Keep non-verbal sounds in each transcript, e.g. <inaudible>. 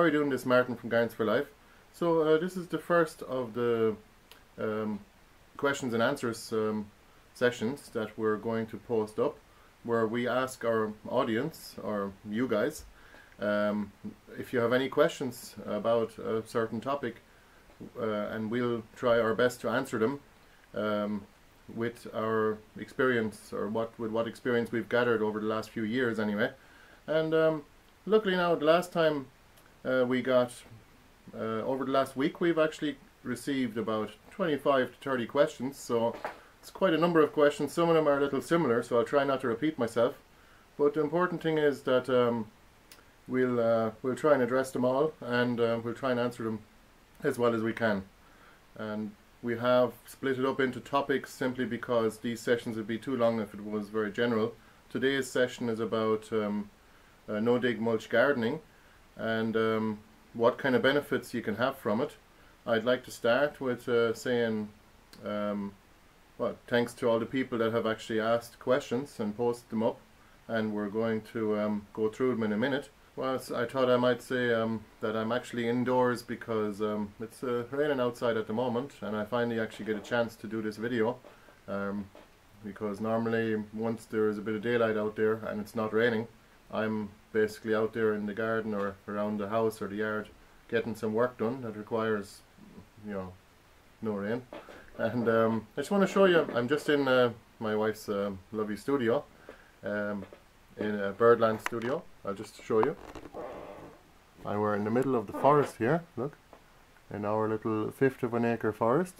How are you doing this, Martin from Gardens for Life? So uh, this is the first of the um, questions and answers um, sessions that we're going to post up, where we ask our audience, or you guys, um, if you have any questions about a certain topic, uh, and we'll try our best to answer them um, with our experience, or what with what experience we've gathered over the last few years, anyway. And um, luckily now, the last time uh, we got uh, over the last week, we've actually received about 25 to 30 questions. So it's quite a number of questions. Some of them are a little similar, so I'll try not to repeat myself. But the important thing is that um, we'll uh, we'll try and address them all, and uh, we'll try and answer them as well as we can. And we have split it up into topics simply because these sessions would be too long if it was very general. Today's session is about um, uh, no-dig mulch gardening and um, what kind of benefits you can have from it. I'd like to start with uh, saying um, well, thanks to all the people that have actually asked questions and posted them up and we're going to um, go through them in a minute. Well, I thought I might say um, that I'm actually indoors because um, it's uh, raining outside at the moment and I finally actually get a chance to do this video um, because normally once there is a bit of daylight out there and it's not raining I'm basically out there in the garden or around the house or the yard getting some work done that requires you know no rain. And um, I just want to show you I'm just in uh, my wife's uh, lovely studio um, in a birdland studio. I'll just show you. And we're in the middle of the forest here look. In our little fifth of an acre forest.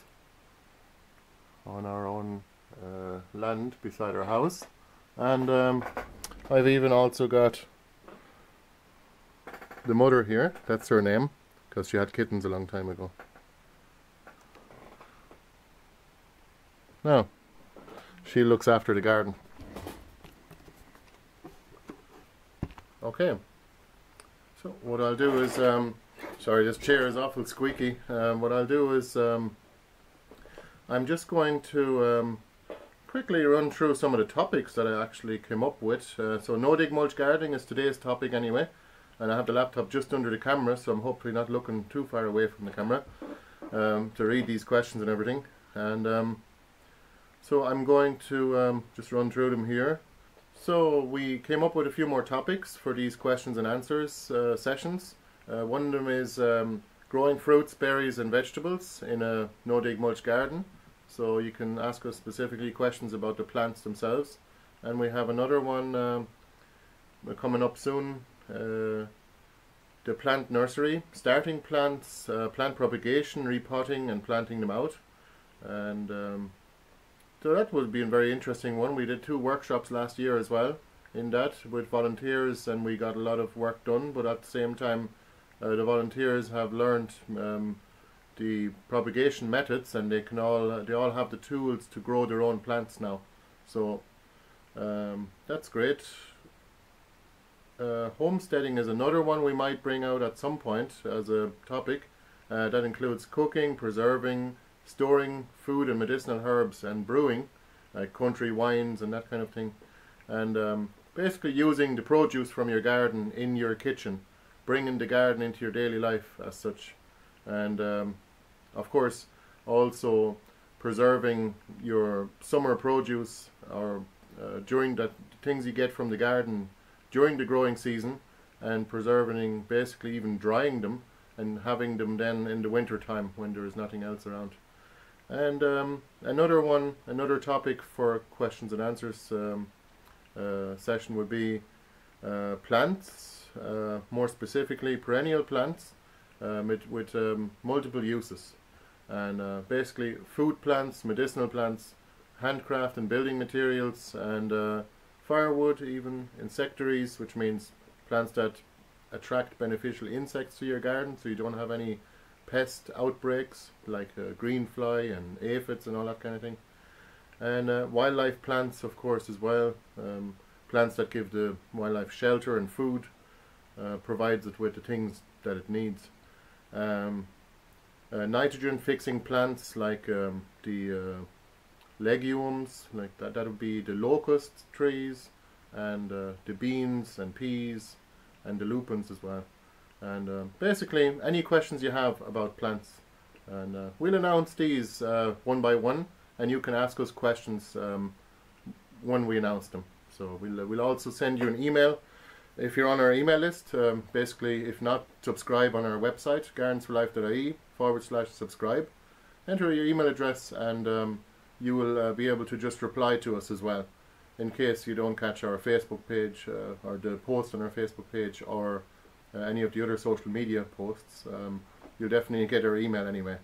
On our own uh, land beside our house. And um, I've even also got the mother here, that's her name, because she had kittens a long time ago. Now, she looks after the garden. Okay, so what I'll do is, um, sorry this chair is awful squeaky, um, what I'll do is um, I'm just going to um, quickly run through some of the topics that I actually came up with. Uh, so no dig mulch gardening is today's topic anyway and I have the laptop just under the camera so I'm hopefully not looking too far away from the camera um, to read these questions and everything. And um, so I'm going to um, just run through them here. So we came up with a few more topics for these questions and answers uh, sessions. Uh, one of them is um, growing fruits, berries and vegetables in a no-dig mulch garden. So you can ask us specifically questions about the plants themselves. And we have another one um, coming up soon uh, the plant nursery, starting plants, uh, plant propagation, repotting and planting them out. And um, so that would be a very interesting one. We did two workshops last year as well in that with volunteers and we got a lot of work done but at the same time uh, the volunteers have learned um, the propagation methods and they can all they all have the tools to grow their own plants now so um, that's great uh, homesteading is another one we might bring out at some point as a topic. Uh, that includes cooking, preserving, storing food and medicinal herbs and brewing, like country wines and that kind of thing. And um, basically using the produce from your garden in your kitchen, bringing the garden into your daily life as such. And um, of course, also preserving your summer produce or uh, during the things you get from the garden during the growing season and preserving, basically even drying them and having them then in the winter time when there is nothing else around. And um, another one, another topic for questions and answers um, uh, session would be uh, plants, uh, more specifically perennial plants um, with, with um, multiple uses. And uh, basically food plants, medicinal plants, handcraft and building materials and uh, firewood, even insectaries, which means plants that attract beneficial insects to your garden so you don't have any pest outbreaks like uh, green fly and aphids and all that kind of thing. And uh, wildlife plants, of course, as well. Um, plants that give the wildlife shelter and food, uh, provides it with the things that it needs. Um, uh, nitrogen fixing plants like um, the uh, legumes like that that would be the locust trees and uh, the beans and peas and the lupins as well And uh, basically, any questions you have about plants, and uh, we'll announce these uh, one by one, and you can ask us questions um, when we announce them. So we'll we'll also send you an email if you're on our email list. Um, basically, if not, subscribe on our website gardensforlife.ie forward slash subscribe. Enter your email address, and um, you will uh, be able to just reply to us as well, in case you don't catch our Facebook page uh, or the post on our Facebook page or uh, any of the other social media posts. Um, you'll definitely get our email anyway.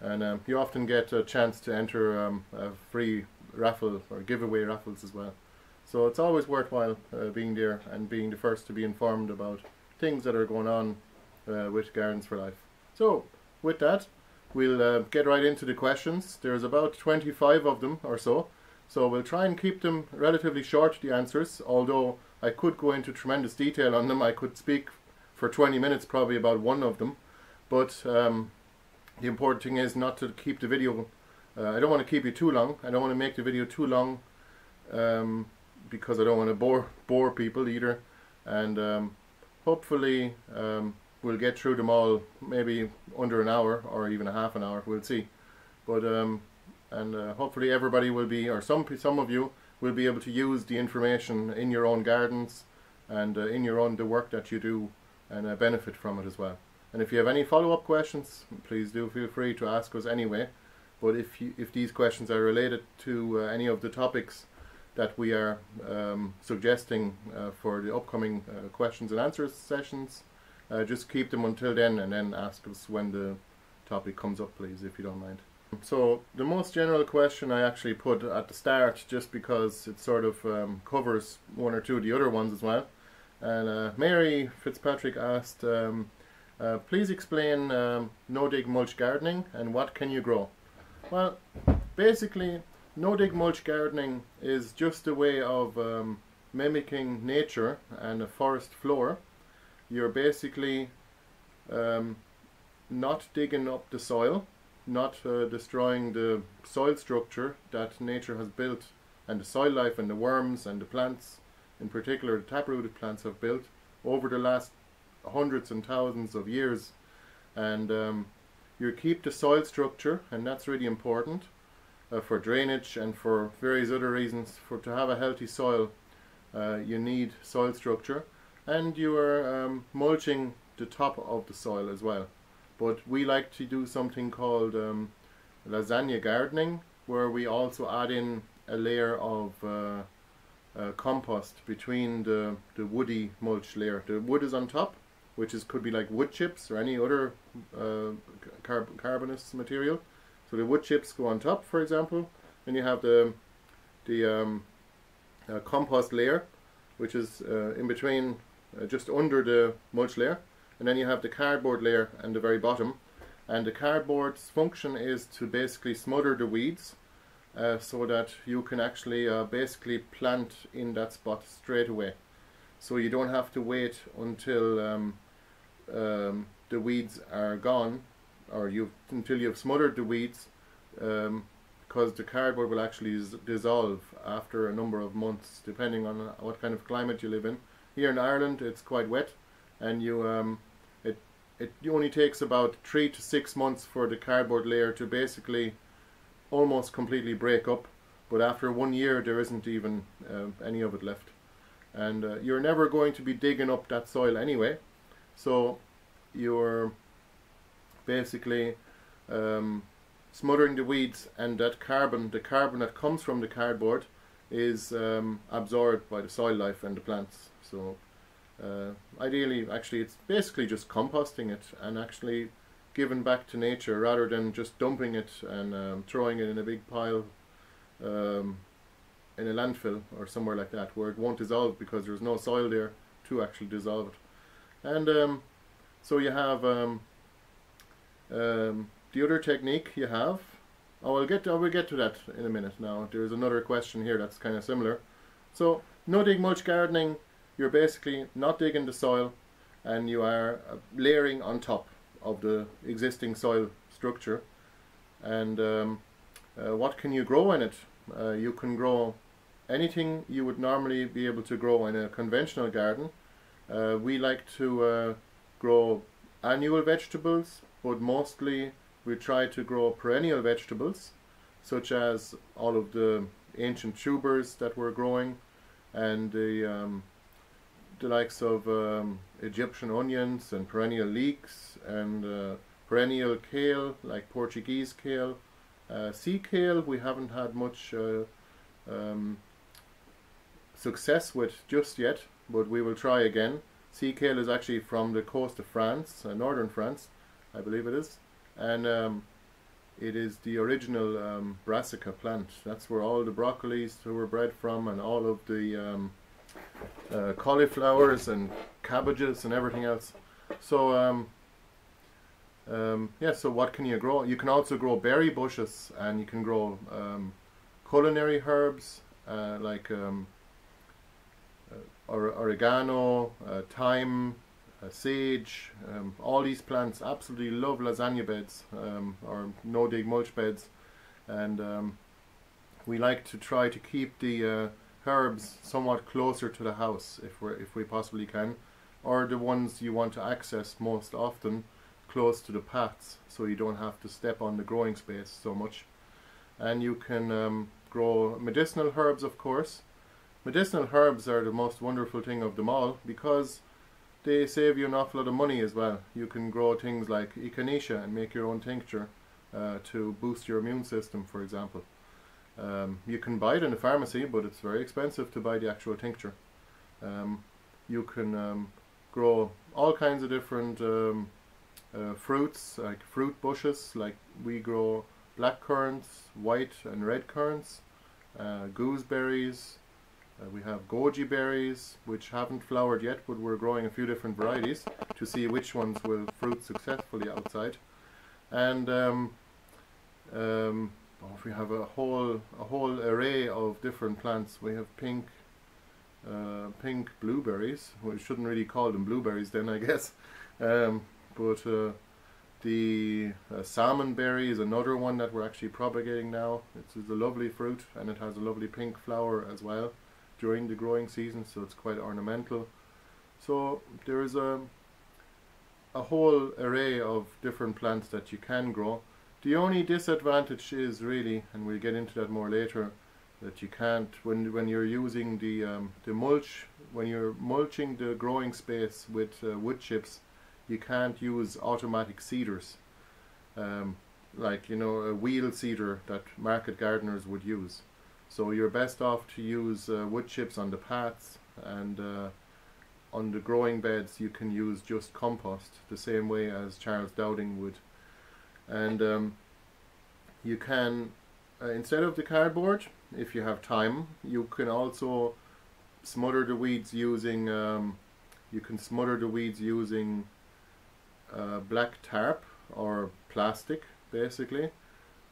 And um, you often get a chance to enter um, a free raffle or giveaway raffles as well. So it's always worthwhile uh, being there and being the first to be informed about things that are going on uh, with Gardens for Life. So, with that, we'll uh, get right into the questions. There's about 25 of them or so. So we'll try and keep them relatively short, the answers, although I could go into tremendous detail on them. I could speak for 20 minutes probably about one of them. But um, the important thing is not to keep the video, uh, I don't want to keep you too long. I don't want to make the video too long um, because I don't want to bore, bore people either. And um, hopefully um, we'll get through them all maybe under an hour or even a half an hour. We'll see. But um, and uh, hopefully everybody will be, or some some of you will be able to use the information in your own gardens and uh, in your own the work that you do and uh, benefit from it as well. And if you have any follow-up questions, please do feel free to ask us anyway. But if you, if these questions are related to uh, any of the topics that we are um, suggesting uh, for the upcoming uh, questions and answers sessions, uh, just keep them until then and then ask us when the topic comes up, please, if you don't mind. So the most general question I actually put at the start, just because it sort of um, covers one or two of the other ones as well. And uh, Mary Fitzpatrick asked, um, uh, please explain um, no-dig mulch gardening and what can you grow? Well, basically, no-dig mulch gardening is just a way of um, mimicking nature and a forest floor. You're basically um, not digging up the soil, not uh, destroying the soil structure that nature has built and the soil life and the worms and the plants, in particular the taprooted plants have built over the last hundreds and thousands of years. And um, you keep the soil structure and that's really important uh, for drainage and for various other reasons. For To have a healthy soil uh, you need soil structure and you are um, mulching the top of the soil as well. But we like to do something called um, lasagna gardening, where we also add in a layer of uh, uh, compost between the, the woody mulch layer. The wood is on top, which is could be like wood chips or any other uh, carb carbonous material. So the wood chips go on top, for example, and you have the the um, uh, compost layer, which is uh, in between, uh, just under the mulch layer, and then you have the cardboard layer and the very bottom. And the cardboard's function is to basically smother the weeds uh, so that you can actually uh, basically plant in that spot straight away. So you don't have to wait until um, um, the weeds are gone or you until you've smothered the weeds um, because the cardboard will actually dissolve after a number of months depending on what kind of climate you live in here in Ireland it's quite wet and you um, it only takes about three to six months for the cardboard layer to basically almost completely break up but after one year there isn't even uh, any of it left. And uh, you're never going to be digging up that soil anyway so you're basically um, smothering the weeds and that carbon the carbon that comes from the cardboard is um, absorbed by the soil life and the plants so uh, ideally, actually, it's basically just composting it and actually giving back to nature rather than just dumping it and um, throwing it in a big pile um, in a landfill or somewhere like that where it won't dissolve because there's no soil there to actually dissolve it. And um, so you have um, um, the other technique you have. Oh, I'll get to, I will get to that in a minute. Now there's another question here that's kind of similar. So no dig mulch gardening you're basically not digging the soil and you are uh, layering on top of the existing soil structure and um, uh, what can you grow in it uh, you can grow anything you would normally be able to grow in a conventional garden uh, we like to uh, grow annual vegetables, but mostly we try to grow perennial vegetables, such as all of the ancient tubers that we're growing, and the um, the likes of um, Egyptian onions and perennial leeks and uh, perennial kale like Portuguese kale. Uh, sea kale we haven't had much uh, um, success with just yet, but we will try again. Sea kale is actually from the coast of France, uh, northern France, I believe it is, and um, it is the original um, brassica plant. That's where all the broccolis were bred from, and all of the um, uh, cauliflowers and cabbages and everything else. So um, um, yeah, so what can you grow? You can also grow berry bushes, and you can grow culinary herbs uh, like uh, oregano, uh, thyme, sage, um, all these plants absolutely love lasagna beds um, or no dig mulch beds. And um, we like to try to keep the uh, herbs somewhat closer to the house if we if we possibly can or the ones you want to access most often close to the paths so you don't have to step on the growing space so much. And you can um, grow medicinal herbs of course. Medicinal herbs are the most wonderful thing of them all because they save you an awful lot of money as well. You can grow things like echinacea and make your own tincture uh, to boost your immune system, for example. Um, you can buy it in a pharmacy, but it's very expensive to buy the actual tincture. Um, you can um, grow all kinds of different um, uh, fruits, like fruit bushes, like we grow black currants, white and red currants, uh, gooseberries, uh, we have goji berries, which haven't flowered yet, but we're growing a few different varieties to see which ones will fruit successfully outside. And um, um, oh, we have a whole a whole array of different plants. We have pink, uh, pink blueberries. We shouldn't really call them blueberries then, I <laughs> guess. Um, but uh, the uh, salmon berry is another one that we're actually propagating now. It's, it's a lovely fruit and it has a lovely pink flower as well during the growing season so it's quite ornamental. So there is a a whole array of different plants that you can grow. The only disadvantage is really and we'll get into that more later that you can't when when you're using the um, the mulch when you're mulching the growing space with uh, wood chips you can't use automatic seeders. Um, like you know a wheel seeder that market gardeners would use so you're best off to use uh, wood chips on the paths and uh, on the growing beds you can use just compost the same way as Charles Dowding would. And um, you can, uh, instead of the cardboard, if you have time, you can also smother the weeds using, um, you can smother the weeds using uh, black tarp or plastic basically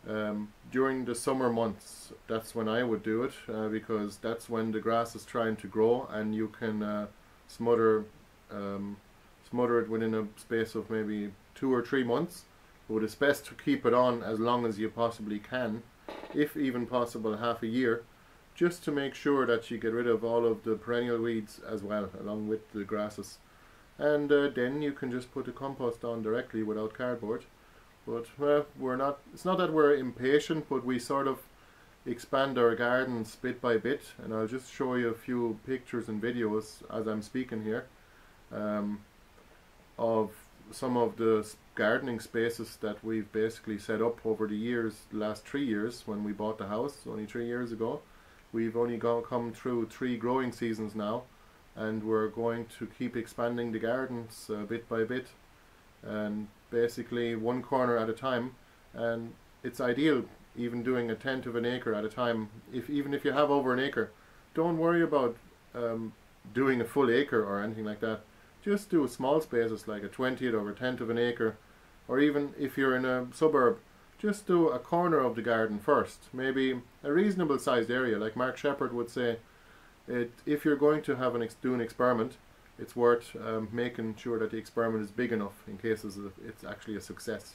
um, during the summer months, that's when I would do it uh, because that's when the grass is trying to grow and you can uh, smother um, smother it within a space of maybe two or three months. But it's best to keep it on as long as you possibly can, if even possible half a year, just to make sure that you get rid of all of the perennial weeds as well, along with the grasses. And uh, then you can just put the compost on directly without cardboard. But well, we're not. It's not that we're impatient, but we sort of expand our gardens bit by bit. And I'll just show you a few pictures and videos as I'm speaking here um, of some of the gardening spaces that we've basically set up over the years, the last three years when we bought the house, only three years ago. We've only gone, come through three growing seasons now, and we're going to keep expanding the gardens uh, bit by bit. And basically one corner at a time and it's ideal even doing a tenth of an acre at a time. If even if you have over an acre don't worry about um, doing a full acre or anything like that. Just do small spaces like a 20th or a tenth of an acre or even if you're in a suburb just do a corner of the garden first. Maybe a reasonable sized area like Mark Shepard would say it, if you're going to have an do an experiment it's worth um, making sure that the experiment is big enough in case it's actually a success.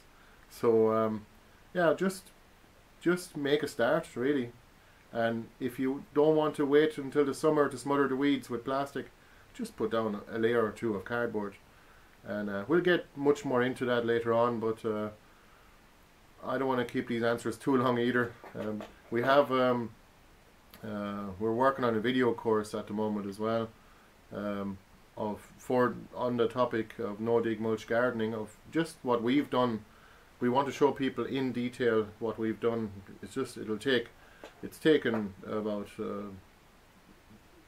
So um, yeah, just just make a start really. And if you don't want to wait until the summer to smother the weeds with plastic, just put down a layer or two of cardboard. And uh, we'll get much more into that later on, but uh, I don't want to keep these answers too long either. Um, we have um, uh, we're working on a video course at the moment as well um, of for on the topic of no dig mulch gardening of just what we've done. We want to show people in detail what we've done. It's just it'll take it's taken about uh,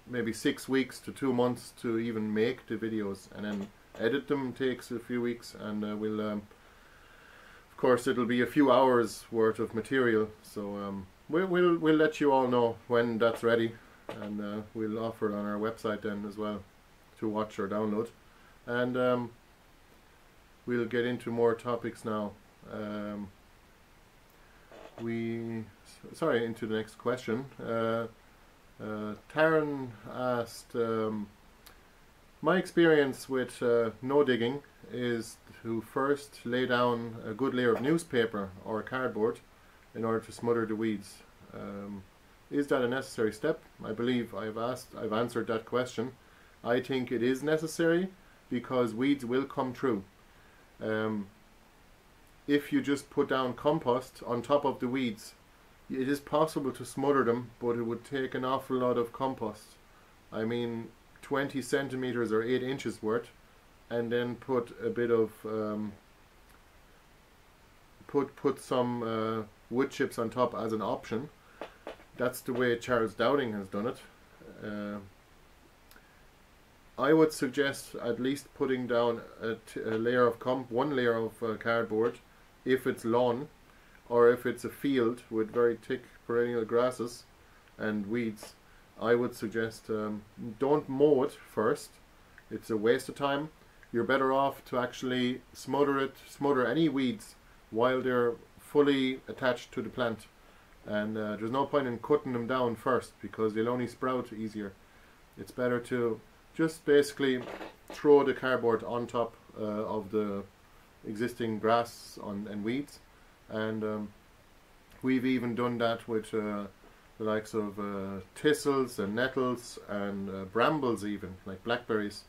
maybe six weeks to two months to even make the videos and then edit them takes a few weeks and uh, we'll um, of course it'll be a few hours worth of material so um, we'll, we'll, we'll let you all know when that's ready and uh, we'll offer it on our website then as well to watch or download and um, we'll get into more topics now um, we sorry into the next question uh, uh, Taryn asked um, my experience with uh, no digging is to first lay down a good layer of newspaper or cardboard in order to smother the weeds. Um, is that a necessary step? I believe I've asked, I've answered that question. I think it is necessary because weeds will come through. Um, if you just put down compost on top of the weeds, it is possible to smother them, but it would take an awful lot of compost. I mean, 20 centimeters or 8 inches worth and then put a bit of um, put put some uh, wood chips on top as an option that's the way Charles Dowding has done it uh, I would suggest at least putting down a, layer of comp one layer of uh, cardboard if it's lawn or if it's a field with very thick perennial grasses and weeds I would suggest um, don't mow it first. It's a waste of time. You're better off to actually smother it, smother any weeds while they're fully attached to the plant. And uh, there's no point in cutting them down first because they'll only sprout easier. It's better to just basically throw the cardboard on top uh, of the existing grass on, and weeds. And um, we've even done that with uh, the likes of uh, thistles and nettles and uh, brambles even, like blackberries.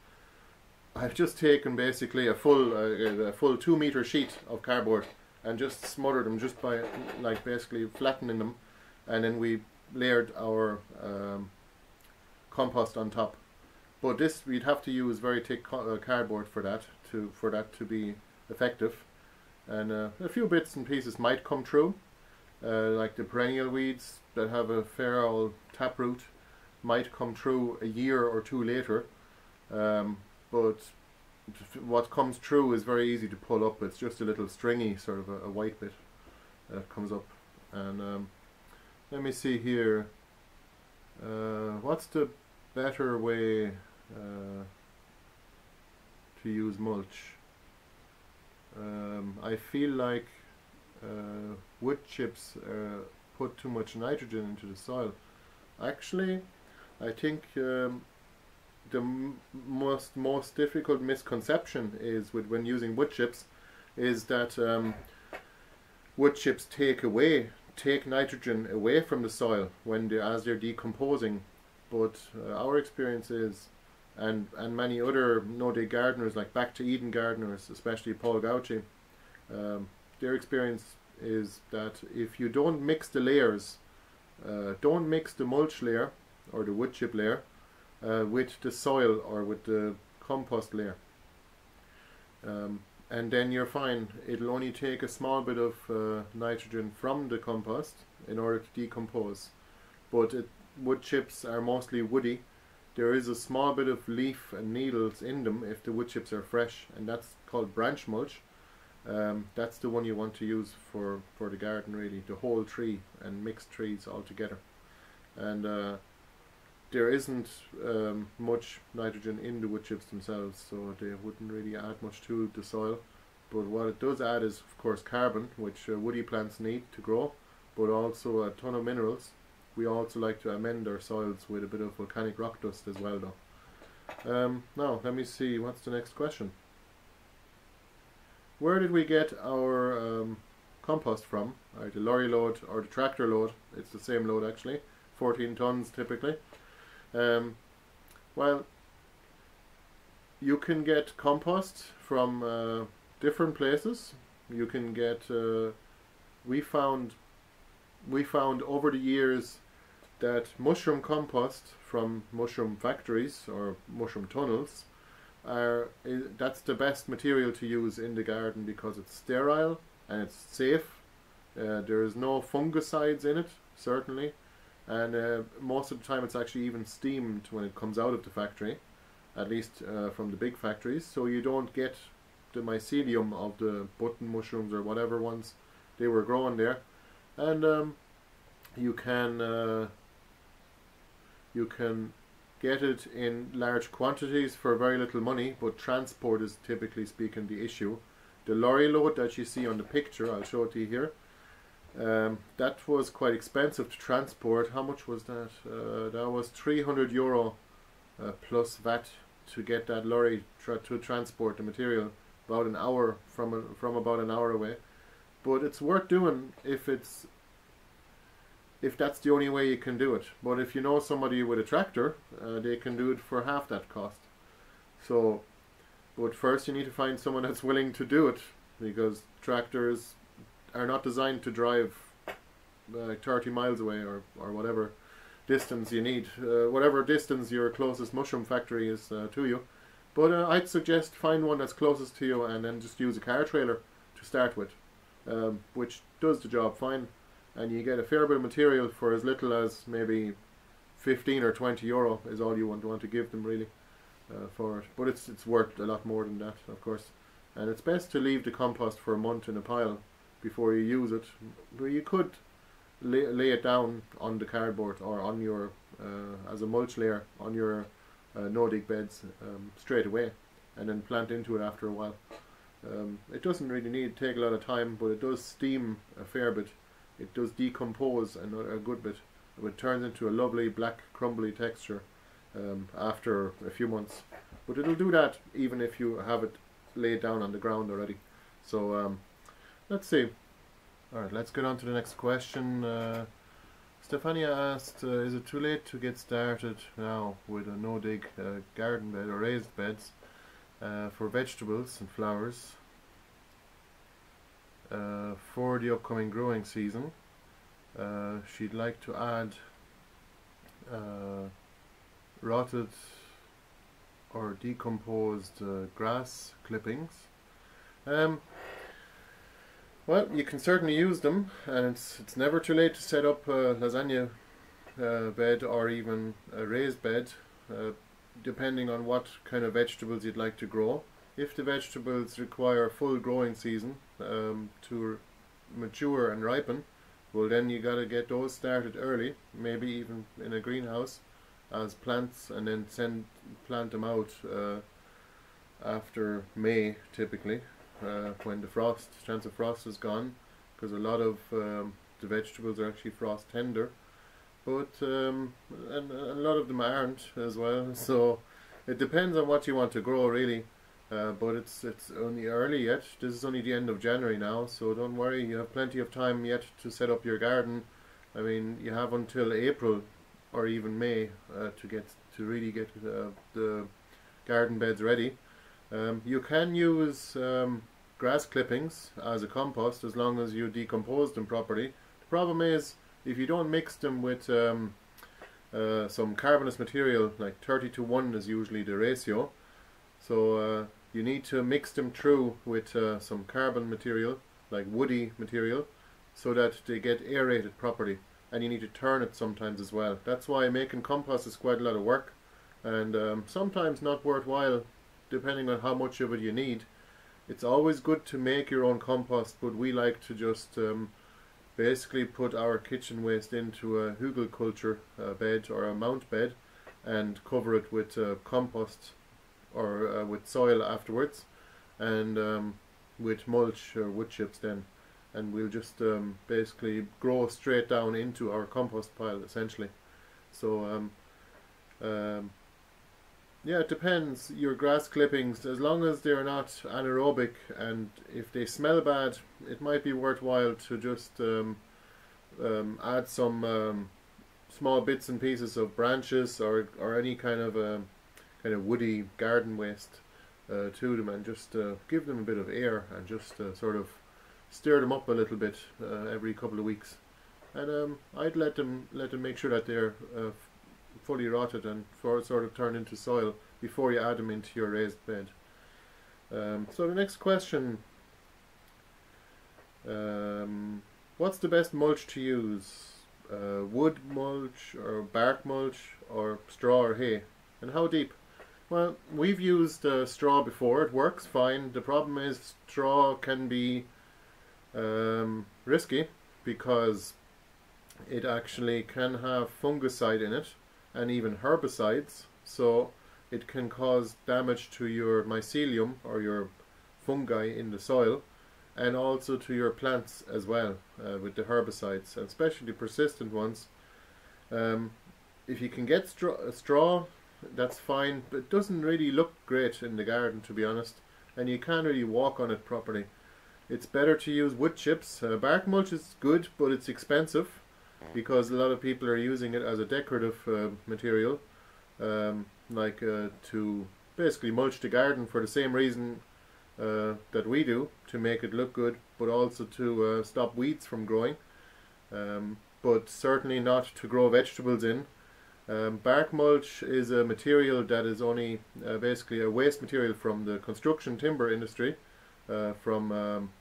I've just taken basically a full uh, a full two meter sheet of cardboard and just smothered them just by like basically flattening them, and then we layered our um, compost on top. But this we'd have to use very thick uh, cardboard for that to for that to be effective, and uh, a few bits and pieces might come true, uh, like the perennial weeds that have a fair old taproot might come through a year or two later. Um, but what comes through is very easy to pull up. It's just a little stringy, sort of a, a white bit that comes up. And um, let me see here. Uh, what's the better way uh, to use mulch? Um, I feel like uh, wood chips uh, put too much nitrogen into the soil. Actually, I think um, the most most difficult misconception is with when using wood chips is that um, wood chips take away take nitrogen away from the soil when they as they're decomposing. But uh, our experience is, and and many other no-dig gardeners like Back to Eden gardeners, especially Paul Gautschi, um, their experience is that if you don't mix the layers, uh, don't mix the mulch layer or the wood chip layer uh, with the soil or with the compost layer. Um, and then you're fine. It'll only take a small bit of uh, nitrogen from the compost in order to decompose. But it, wood chips are mostly woody. There is a small bit of leaf and needles in them if the wood chips are fresh, and that's called branch mulch um, that's the one you want to use for, for the garden really, the whole tree and mixed trees all together. And uh, there isn't um, much nitrogen in the wood chips themselves, so they wouldn't really add much to the soil. But what it does add is, of course, carbon, which uh, woody plants need to grow, but also a ton of minerals. We also like to amend our soils with a bit of volcanic rock dust as well, though. Um, now, let me see, what's the next question? where did we get our um, compost from? Right, the lorry load or the tractor load, it's the same load actually, 14 tons typically. Um, well, you can get compost from uh, different places. You can get. Uh, we found. We found over the years that mushroom compost from mushroom factories or mushroom tunnels are that's the best material to use in the garden because it's sterile and it's safe. Uh, there is no fungicides in it, certainly, and uh, most of the time it's actually even steamed when it comes out of the factory at least uh, from the big factories. So you don't get the mycelium of the button mushrooms or whatever ones they were growing there, and um, you can uh, you can get it in large quantities for very little money, but transport is typically speaking the issue. The lorry load that you see on the picture, I'll show it to you here. Um, that was quite expensive to transport. How much was that? Uh, that was 300 euro uh, plus VAT to get that lorry tra to transport the material about an hour from a, from about an hour away. But it's worth doing if it's if that's the only way you can do it. But if you know somebody with a tractor, uh, they can do it for half that cost. So, but first you need to find someone that's willing to do it because tractors are not designed to drive uh, 30 miles away or, or whatever distance you need, uh, whatever distance your closest mushroom factory is uh, to you. But uh, I'd suggest find one that's closest to you and then just use a car trailer to start with, um, which does the job fine. And you get a fair bit of material for as little as maybe 15 or 20 euro is all you want, want to give them really uh, for it. But it's, it's worth a lot more than that, of course. And it's best to leave the compost for a month in a pile before you use it. But you could lay, lay it down on the cardboard or on your uh, as a mulch layer on your uh, no-dig beds um, straight away and then plant into it after a while. Um, it doesn't really need take a lot of time, but it does steam a fair bit. It does decompose a, a good bit. It turns into a lovely black crumbly texture um, after a few months. But it'll do that even if you have it laid down on the ground already. So um, let's see. Alright, let's get on to the next question. Uh, Stefania asked, uh, is it too late to get started now with a no-dig uh, garden bed or raised beds uh, for vegetables and flowers uh, for the upcoming growing season? Uh, she'd like to add rotted or decomposed grass clippings. Um, well, you can certainly use them, and it's it's never too late to set up a lasagna uh, bed or even a raised bed, uh, depending on what kind of vegetables you'd like to grow. If the vegetables require a full growing season um, to mature and ripen, well then you got to get those started early, maybe even in a greenhouse as plants, and then send plant them out uh, after May typically uh, when the frost, chance of frost is gone, because a lot of um, the vegetables are actually frost tender, but um, and a lot of them aren't as well. <laughs> So it depends on what you want to grow, really. Uh, but it's it's only early yet. This is only the end of January now, so don't worry. You have plenty of time yet to set up your garden. I mean, you have until April or even May uh, to get to really get uh, the garden beds ready. Um, you can use um, grass clippings as a compost as long as you decompose them properly. The problem is if you don't mix them with um, uh, some carbonous material, like 30 to 1 is usually the ratio. So uh, you need to mix them through with uh, some carbon material, like woody material, so that they get aerated properly. And you need to turn it sometimes as well. That's why making compost is quite a lot of work and um, sometimes not worthwhile depending on how much of it you need. It's always good to make your own compost, but we like to just um, basically put our kitchen waste into a hugelkultur uh, bed or a mount bed and cover it with uh, compost or uh, with soil afterwards and um, with mulch or wood chips then and we'll just um, basically grow straight down into our compost pile essentially so um, um, yeah, it depends. Your grass clippings, as long as they're not anaerobic and if they smell bad, it might be worthwhile to just um, um, add some small bits and pieces of branches or, or any kind of kind of woody garden waste uh, to them and just uh, give them a bit of air and just uh, sort of stir them up a little bit uh, every couple of weeks. And um, I'd let them let them make sure that they're uh, fully rotted and for sort of turn into soil before you add them into your raised bed. Um, so the next question um, what's the best mulch to use? Uh, wood mulch or bark mulch or straw or hay? And how deep? Well, we've used uh, straw before. It works fine. The problem is straw can be um, risky because it actually can have fungicide in it and even herbicides. So it can cause damage to your mycelium or your fungi in the soil and also to your plants as well uh, with the herbicides, especially persistent ones. Um, if you can get straw, straw, that's fine, but it doesn't really look great in the garden, to be honest, and you can't really walk on it properly. It's better to use wood chips. Uh, bark mulch is good, but it's expensive because a lot of people are using it as a decorative uh, material, um, like uh, to basically mulch the garden for the same reason uh, that we do to make it look good, but also to uh, stop weeds from growing. Um, but certainly not to grow vegetables in. Um, bark mulch is a material that is only uh, basically a waste material from the construction timber industry, uh, from um,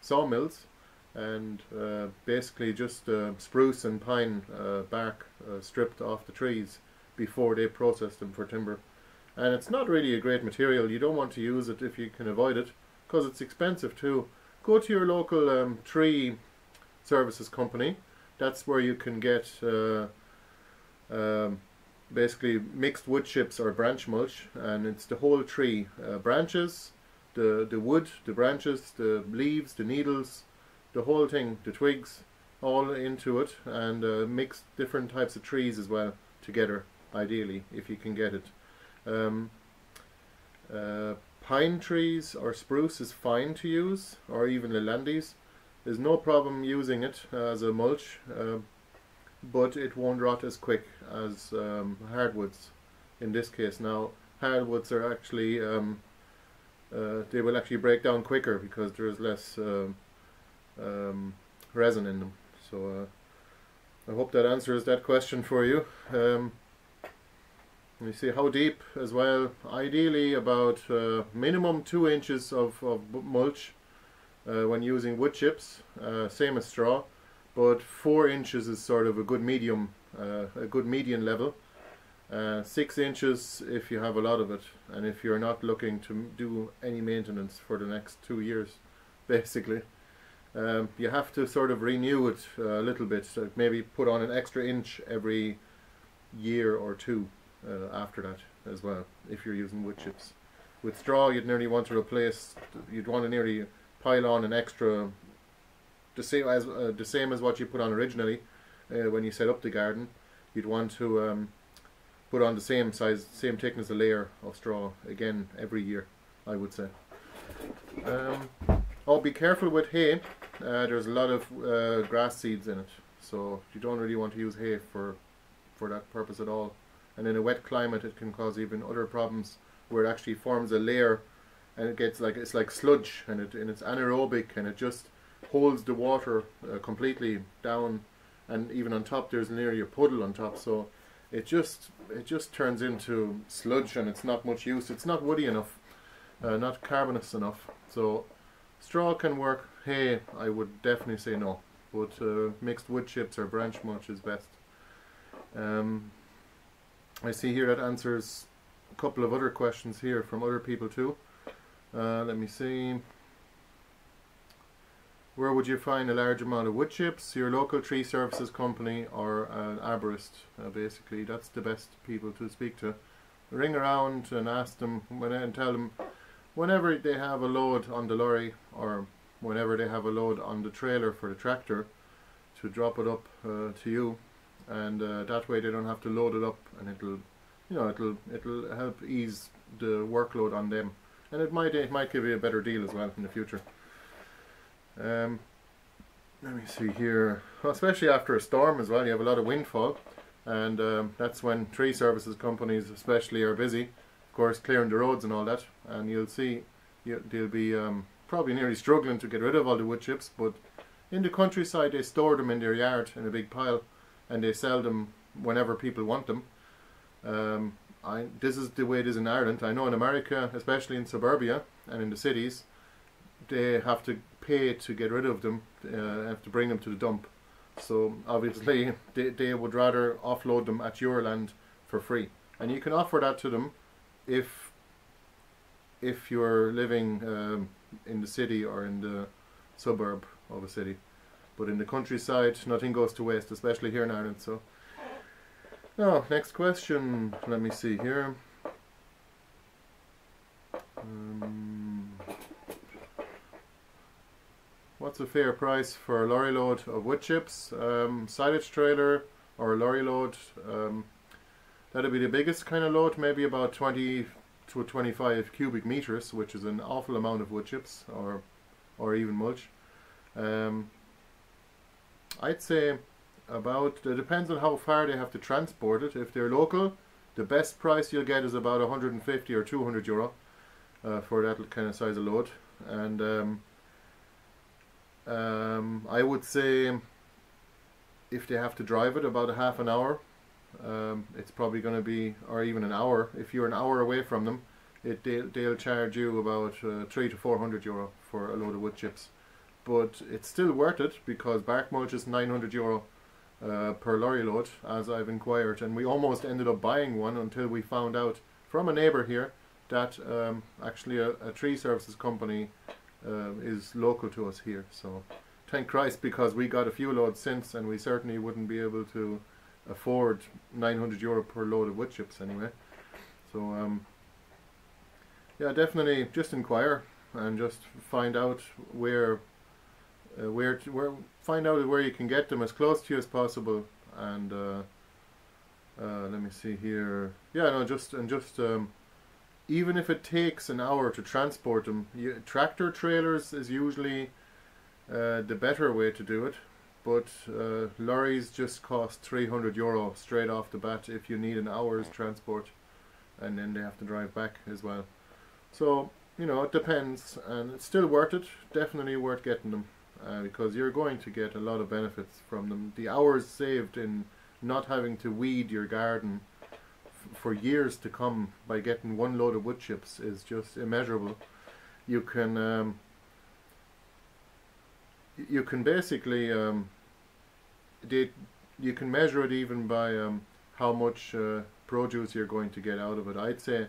sawmills, and uh, basically just uh, spruce and pine bark stripped off the trees before they process them for timber and it's not really a great material. You don't want to use it if you can avoid it because it's expensive too. Go to your local um, tree services company. That's where you can get uh, um, basically mixed wood chips or branch mulch, and it's the whole tree uh, branches, the the wood, the branches, the leaves, the needles, the whole thing, the twigs, all into it, and uh, mix different types of trees as well together. Ideally, if you can get it. Um, uh, pine trees or spruce is fine to use, or even Leylandis. There's no problem using it as a mulch, uh, but it won't rot as quick as um, hardwoods. In this case, now hardwoods are actually um, uh, they will actually break down quicker because there's less um, um resin in them. So uh, I hope that answers that question for you. Um, you see how deep as well. Ideally about uh, minimum two inches of, of mulch uh, when using wood chips, uh, same as straw, but four inches is sort of a good medium, uh, a good median level. Uh, six inches if you have a lot of it, and if you're not looking to do any maintenance for the next two years, <laughs> basically. Um, you have to sort of renew it a little bit, so maybe put on an extra inch every year or two uh, after that as well if you're using wood chips. With straw you'd nearly want to replace, you'd want to nearly pile on an extra, the same as, uh, the same as what you put on originally uh, when you set up the garden. You'd want to um, put on the same size, same thickness a layer of straw again every year, I would say. Um, oh, be careful with hay. Uh, there's a lot of uh, grass seeds in it, so you don't really want to use hay for for that purpose at all and in a wet climate it can cause even other problems where it actually forms a layer and it gets like it's like sludge and it and it's anaerobic and it just holds the water uh, completely down and even on top there's nearly a puddle on top so it just it just turns into sludge and it's not much use it's not woody enough uh, not carbonous enough so straw can work hay I would definitely say no but uh, mixed wood chips or branch mulch is best um, I see here that answers a couple of other questions here from other people too. Uh, let me see. Where would you find a large amount of wood chips? Your local tree services company or an arborist, uh, basically. That's the best people to speak to. Ring around and ask them when, and tell them whenever they have a load on the lorry or whenever they have a load on the trailer for the tractor to drop it up uh, to you and uh, that way they don't have to load it up and it'll you know it'll it'll help ease the workload on them and it might it might give you a better deal as well in the future um, let me see here well, especially after a storm as well you have a lot of windfall and um, that's when tree services companies especially are busy of course, clearing the roads and all that. And you'll see they'll be um, probably nearly struggling to get rid of all the wood chips. But in the countryside, they store them in their yard in a big pile, and they sell them whenever people want them. Um, I, this is the way it is in Ireland. I know in America, especially in suburbia and in the cities, they have to pay to get rid of them, uh, have to bring them to the dump. So obviously, <laughs> they, they would rather offload them at your land for free, and you can offer that to them if if you're living um, in the city or in the suburb of a city. But in the countryside, nothing goes to waste, especially here in Ireland. So, now next question. Let me see here. Um, what's a fair price for a lorry load of wood chips? Um, silage trailer or a lorry load? Um, that'll be the biggest kind of load, maybe about 20 to 25 cubic meters, which is an awful amount of wood chips or or even mulch. Um, I'd say about, it depends on how far they have to transport it. If they're local, the best price you'll get is about 150 or 200 euro uh, for that kind of size of load. And um, I would say if they have to drive it about a half an hour, um, it's probably going to be, or even an hour. If you're an hour away from them, it they'll, they'll charge you about uh, three to four hundred euro for a load of wood chips. But it's still worth it because bark mulch is 900 euro uh, per lorry load, as I've inquired, and we almost ended up buying one until we found out from a neighbour here that um, actually a, a, tree services company uh, is local to us here. So thank Christ because we got a few loads since, and we certainly wouldn't be able to afford 900 euro per load of wood chips anyway. So um, yeah, definitely just inquire and just find out where uh, where to, where find out where you can get them as close to you as possible and uh, uh, let me see here yeah no just and just um, even if it takes an hour to transport them you, tractor trailers is usually uh, the better way to do it. But uh, lorries just cost 300 euro straight off the bat if you need an hour's transport and then they have to drive back as well. So you know it depends and it's still worth it definitely worth getting them uh, because you're going to get a lot of benefits from them. The hours saved in not having to weed your garden for years to come by getting one load of wood chips is just immeasurable. You can um, you can basically um, they, you can measure it even by um, how much uh, produce you're going to get out of it. I'd say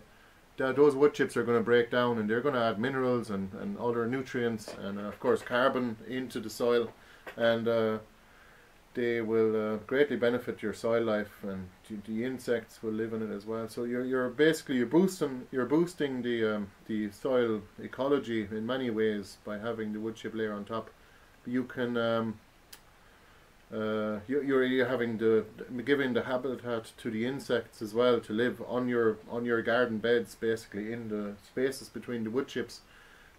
that those wood chips are going to break down and they're going to add minerals and, and other nutrients and uh, of course carbon into the soil and uh, they will uh, greatly benefit your soil life and the insects will live in it as well. So you're, you're basically you're boosting you're boosting the um, the soil ecology in many ways by having the wood chip layer on top. You can um, uh, you, you're, you're having the giving the habitat to the insects as well to live on your on your garden beds basically in the spaces between the wood chips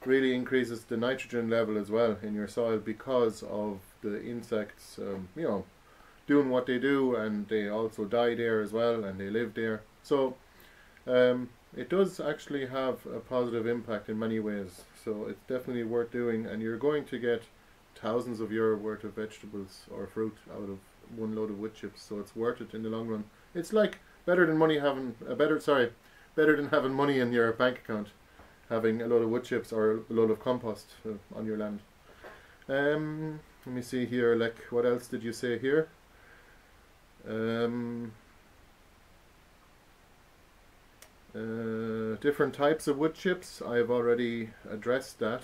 really increases the nitrogen level as well in your soil because of the insects um, you know doing what they do and they also die there as well and they live there so um, it does actually have a positive impact in many ways so it's definitely worth doing and you're going to get thousands of euro worth of vegetables or fruit out of one load of wood chips, so it's worth it in the long run. It's like better than money having a uh, better sorry, better than having money in your bank account, having a load of wood chips or a load of compost uh, on your land. Um, let me see here. Like, what else did you say here? Um, uh, different types of wood chips. I've already addressed that.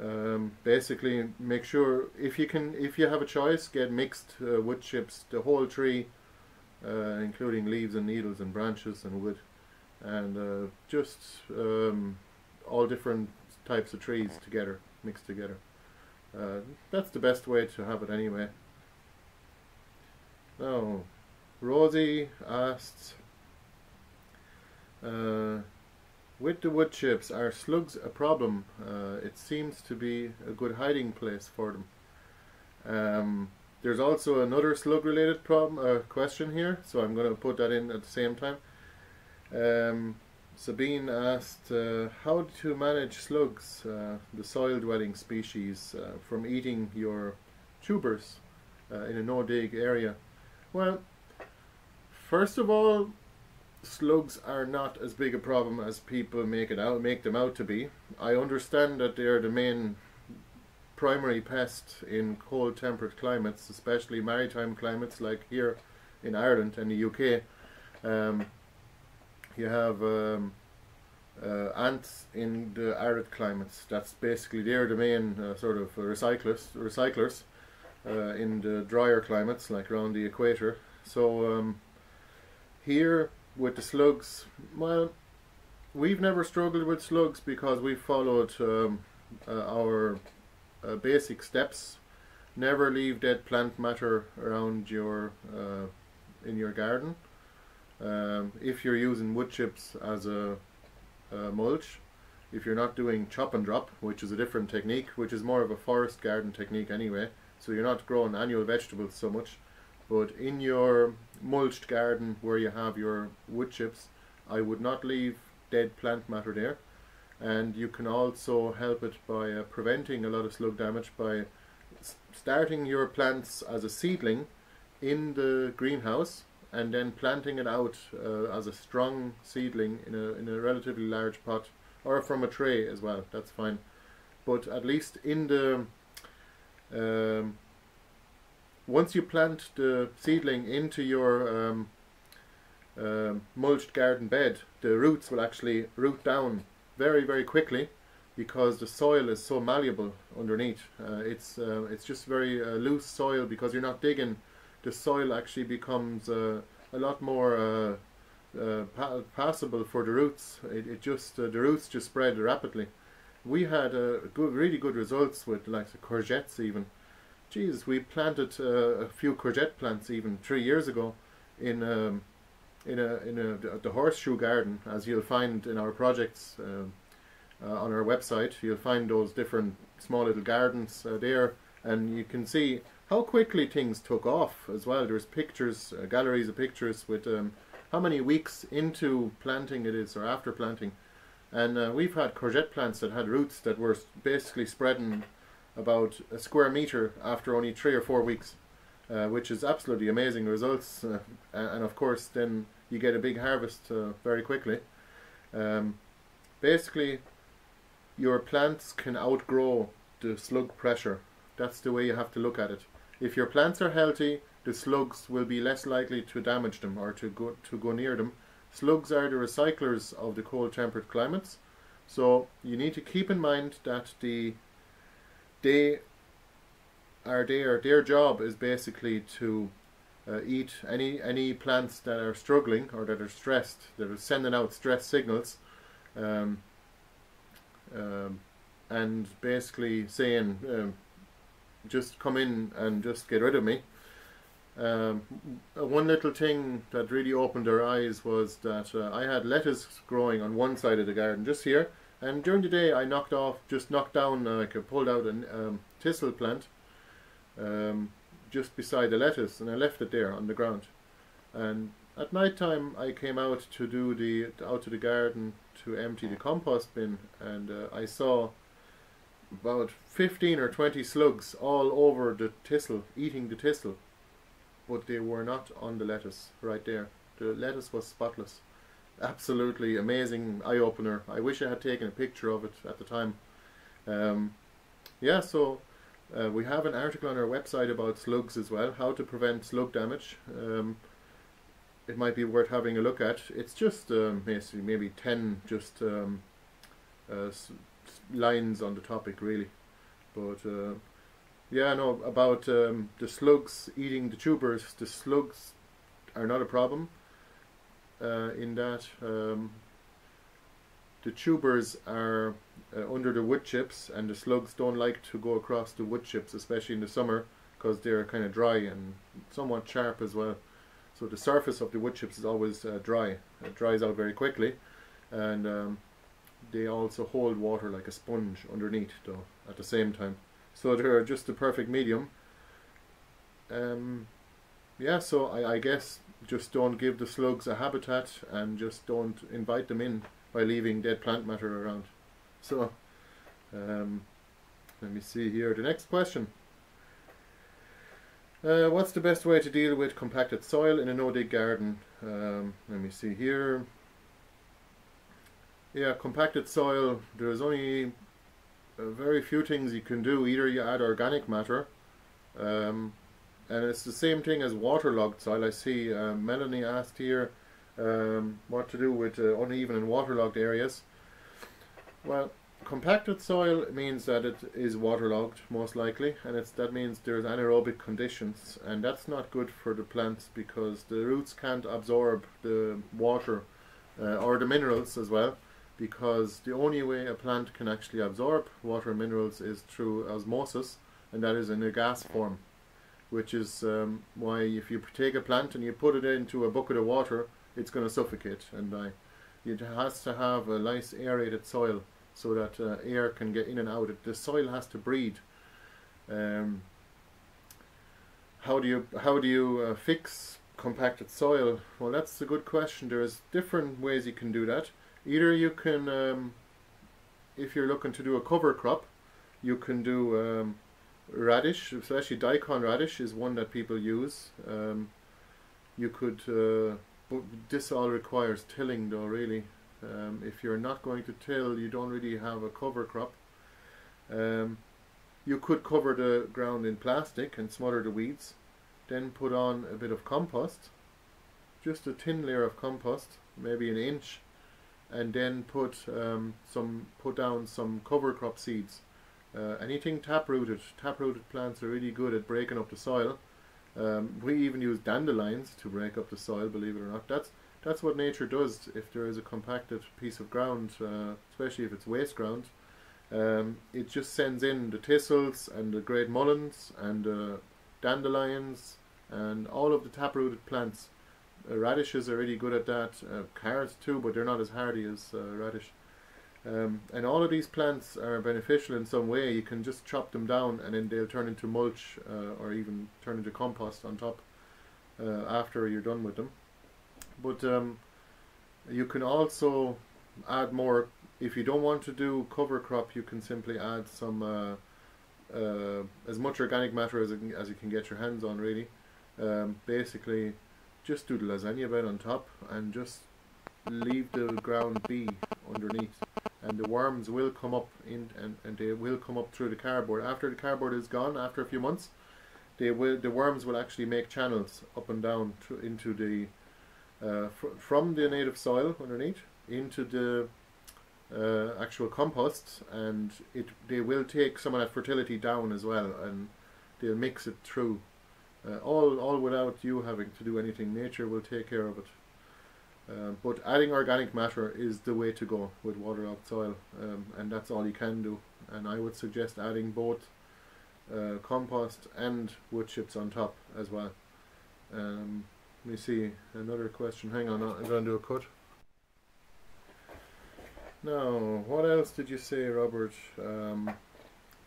Um, basically, make sure if you can, if you have a choice, get mixed uh, wood chips, the whole tree, uh, including leaves and needles and branches and wood, and uh, just um, all different types of trees together, mixed together. Uh, that's the best way to have it anyway. Now, Rosie asked. Uh, with the wood chips, are slugs a problem? Uh, it seems to be a good hiding place for them. Um, there's also another slug related problem uh, question here, so I'm going to put that in at the same time. Um, Sabine asked uh, how to manage slugs, uh, the soil-dwelling species, uh, from eating your tubers uh, in a no-dig area. Well, first of all, slugs are not as big a problem as people make it out, make them out to be. I understand that they are the main primary pest in cold temperate climates, especially maritime climates like here in Ireland and the UK. Um, you have um, uh, ants in the arid climates. That's basically they're the main uh, sort of recyclers. Recyclers uh, in the drier climates, like around the equator. So um, here with the slugs, well, we've never struggled with slugs because we followed um, uh, our uh, basic steps. Never leave dead plant matter around your uh, in your garden. Um, if you're using wood chips as a, a, mulch, if you're not doing chop and drop, which is a different technique, which is more of a forest garden technique anyway, so you're not growing annual vegetables so much, but in your mulched garden where you have your wood chips, I would not leave dead plant matter there. And you can also help it by uh, preventing a lot of slug damage by starting your plants as a seedling in the greenhouse and then planting it out uh, as a strong seedling in a, in a relatively large pot or from a tray as well. That's fine. But at least in the um, once you plant the seedling into your um, uh, mulched garden bed the roots will actually root down very very quickly because the soil is so malleable underneath. Uh, it's uh, it's just very uh, loose soil because you're not digging the soil actually becomes uh, a lot more uh, uh, pa passable for the roots. It, it just the roots just spread rapidly. We had good, really good results with like the courgettes even. Jesus, we planted a few courgette plants even three years ago in um, in a in a the horseshoe garden, as you'll find in our projects uh, uh, on our website. You'll find those different small little gardens uh, there, and you can see how quickly things took off as well. There's pictures, uh, galleries of pictures with um, how many weeks into planting it is or after planting. And uh, we've had courgette plants that had roots that were basically spreading about a square meter after only three or four weeks, uh, which is absolutely amazing results. Uh, and of course, then you get a big harvest uh, very quickly. Um, basically, your plants can outgrow the slug pressure. That's the way you have to look at it. If your plants are healthy, the slugs will be less likely to damage them or to go, to go near them. Slugs are the recyclers of the cold temperate climates. So you need to keep in mind that the they are there. Their job is basically to uh, eat any any plants that are struggling or that are stressed, that are sending out stress signals, um, um, and basically saying um, just come in and just get rid of me. Um, one little thing that really opened their eyes was that uh, I had lettuce growing on one side of the garden, just here, and during the day I knocked off, just knocked down, uh, like I pulled out a um, thistle plant um, just beside the lettuce, and I left it there on the ground. And at night time I came out to do the out to the garden to empty the compost bin, and uh, I saw about 15 or 20 slugs all over the thistle, eating the thistle. But they were not on the lettuce right there. The lettuce was spotless. Absolutely amazing eye opener. I wish I had taken a picture of it at the time. Um, yeah, so uh, we have an article on our website about slugs as well, how to prevent slug damage. Um, it might be worth having a look at. It's just um, maybe 10 just um, uh, lines on the topic really. But uh, yeah, no, about um, the slugs eating the tubers, the slugs are not a problem uh, in that um, the tubers are uh, under the wood chips and the slugs don't like to go across the wood chips, especially in the summer because they're kind of dry and somewhat sharp as well. So the surface of the wood chips is always uh, dry. It dries out very quickly and um, they also hold water like a sponge underneath though at the same time so they're just the perfect medium um, yeah so I, I guess just don't give the slugs a habitat and just don't invite them in by leaving dead plant matter around. So, um, let me see here. The next question. Uh, what's the best way to deal with compacted soil in a no-dig garden? Um, let me see here. Yeah, compacted soil, there's only uh, very few things you can do. Either you add organic matter, um, and it's the same thing as waterlogged soil. I see uh, Melanie asked here um, what to do with uh, uneven and waterlogged areas. Well, compacted soil means that it is waterlogged most likely and it's that means there's anaerobic conditions and that's not good for the plants because the roots can't absorb the water uh, or the minerals as well because the only way a plant can actually absorb water minerals is through osmosis and that is in a gas form which is um, why if you take a plant and you put it into a bucket of water it's going to suffocate and die. It has to have a nice aerated soil so that uh, air can get in and out. The soil has to breathe. Um, how do you how do you uh, fix compacted soil? Well, that's a good question. There's different ways you can do that. Either you can, um, if you're looking to do a cover crop, you can do um, radish, especially daikon radish is one that people use. Um, you could, uh, but this all requires tilling though, really. Um, if you're not going to till, you don't really have a cover crop. Um, you could cover the ground in plastic and smother the weeds, then put on a bit of compost, just a thin layer of compost, maybe an inch, and then put um, some put down some cover crop seeds. Uh, anything tap rooted, tap rooted plants are really good at breaking up the soil. Um, we even use dandelions to break up the soil, believe it or not. That's that's what nature does if there is a compacted piece of ground, uh, especially if it's waste ground. Um, it just sends in the thistles and the great mulleins and uh, dandelions and all of the taprooted plants. Uh, radishes are really good at that, uh, carrots too, but they're not as hardy as uh, radish. Um, and all of these plants are beneficial in some way. You can just chop them down and then they'll turn into mulch uh, or even turn into compost on top after you're done with them but um, you can also add more if you don't want to do cover crop you can simply add some uh, uh, as much organic matter as, as you can get your hands on really um, basically just do the lasagna bed on top and just leave the ground be underneath. And the worms will come up in and, and they will come up through the cardboard. After the cardboard is gone after a few months they will the worms will actually make channels up and down to, into the uh, fr from the native soil underneath into the uh, actual compost. And it they will take some of that fertility down as well and they'll mix it through uh, all all without you having to do anything nature will take care of it uh, but adding organic matter is the way to go with waterlogged soil um, and that's all you can do and I would suggest adding both uh, compost and wood chips on top as well um, let me see another question. Hang on, I'm going to do a cut. Now, what else did you say, Robert? Um,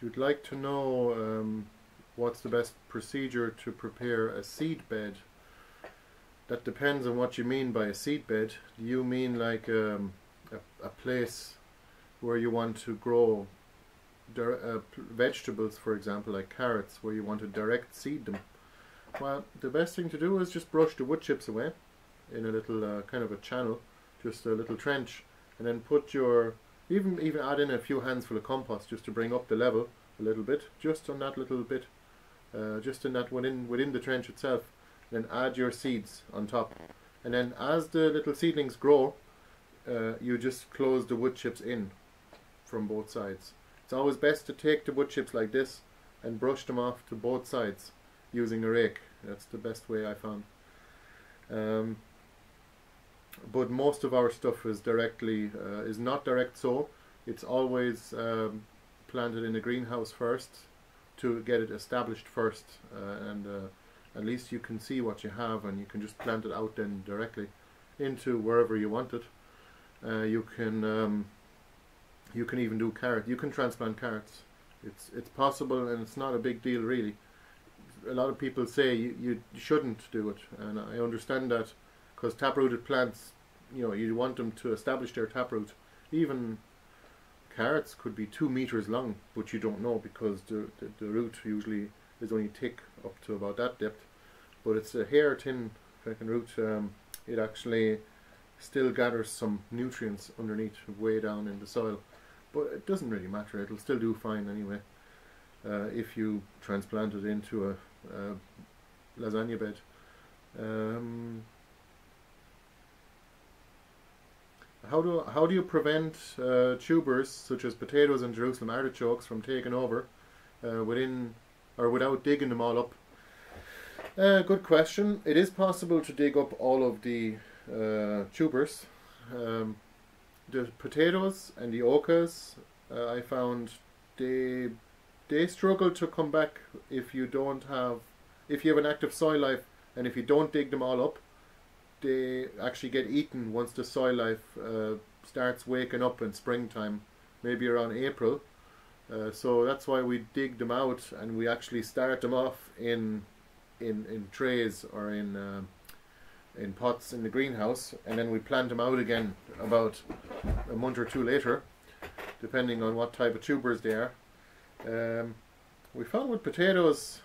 you'd like to know um, what's the best procedure to prepare a seed bed. That depends on what you mean by a seed bed. Do you mean like um, a, a, place where you want to grow uh, vegetables, for example, like carrots, where you want to direct seed them? Well, the best thing to do is just brush the wood chips away in a little uh, kind of a channel, just a little trench, and then put your even even add in a few handful of compost just to bring up the level a little bit, just on that little bit, uh, just in that within within the trench itself. Then add your seeds on top, and then as the little seedlings grow, uh, you just close the wood chips in from both sides. It's always best to take the wood chips like this and brush them off to both sides using a rake. That's the best way I found. Um, but most of our stuff is directly uh, is not direct sow. It's always um, planted in a greenhouse first to get it established first, uh, and uh, at least you can see what you have, and you can just plant it out then directly into wherever you want it. Uh, you can um, you can even do carrot. You can transplant carrots. It's it's possible, and it's not a big deal really a lot of people say you, you shouldn't do it, and I understand that because taprooted plants you know you want them to establish their taproot. Even carrots could be two meters long, but you don't know because the, the, the root usually is only thick up to about that depth. But it's a hair thin fucking root. Um, it actually still gathers some nutrients underneath, way down in the soil. But it doesn't really matter. It'll still do fine anyway. Uh, if you transplant it into a, a lasagna bed. Um, how do how do you prevent uh, tubers such as potatoes and Jerusalem artichokes from taking over uh, within or without digging them all up? Uh, good question. It is possible to dig up all of the uh, tubers. Um, the potatoes and the ocas, uh, I found they they struggle to come back if you don't have if you have an active soil life and if you don't dig them all up they actually get eaten once the soil life uh, starts waking up in springtime, maybe around April. Uh, so that's why we dig them out and we actually start them off in in in trays or in uh, in pots in the greenhouse, and then we plant them out again about a month or two later, depending on what type of tubers they are. Um, we found with potatoes,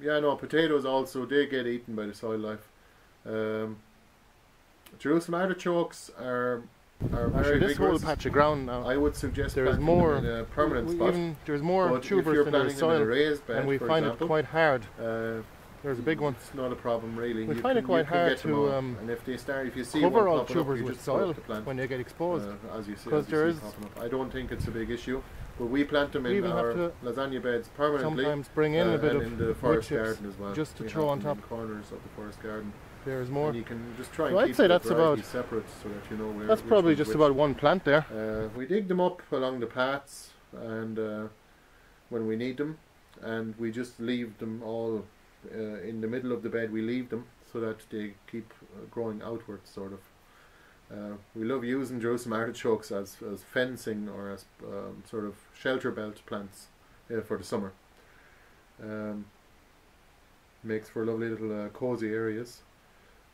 yeah, no, potatoes also they get eaten by the soil life. Um, Jerusalem artichokes are are very this vigorous. whole patch of ground now. I would suggest There's more- in a permanent we- spot. even there's more but if tubers you're than there planting is in a soil, raised bed, and we find example, it quite hard. uh, There's a big one. It's not a problem really. We You find can- it quite hard to, um, and if they start, if you see Cover all up, tubers you with up soil the plant. when they get exposed. Uh, as you see, 'Cause as you see is- up. I don't think it's a big issue, but we plant them in our lasagna beds permanently. Sometimes bring in uh, a bit of in the forest garden as well. just to We throw on top. corners of the forest garden. There's more. And you can just try and So I'd keep say that's about- separate so that you know where. That's probably just which. about one plant there. Uh, we dig them up along the paths and uh, when we need them, and we just leave them all uh, in the middle of the bed. We leave them so that they keep uh, growing outwards, sort of. Uh, we love using Jerusalem artichokes as, as fencing or as um, sort of shelter belt plants uh, for the summer. Um, makes for lovely little uh, cozy areas.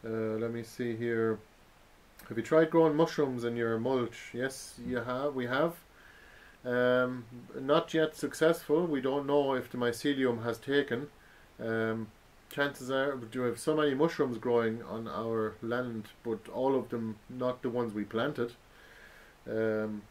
Uh, let me see here. Have you tried growing mushrooms in your mulch? Yes, you have. We have. Um, not yet successful. We don't know if the mycelium has taken. Um, chances are we do have so many mushrooms growing on our land, but all of them not the ones we planted. Um,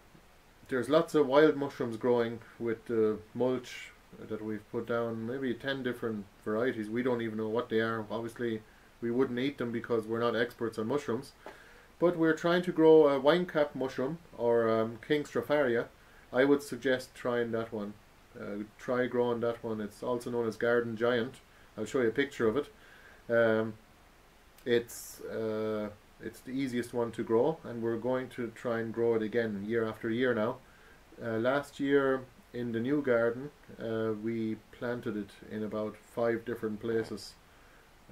there's lots of wild mushrooms growing with the mulch that we've put down. Maybe ten different varieties. We don't even know what they are. Obviously, we wouldn't eat them because we're not experts on mushrooms. But we're trying to grow a wine cap mushroom or um, King Stropharia. I would suggest trying that one. Uh, try growing that one. It's also known as garden giant. I'll show you a picture of it. Um, it's uh, it's the easiest one to grow, and we're going to try and grow it again year after year now. Uh, last year in the new garden, uh, we planted it in about five different places,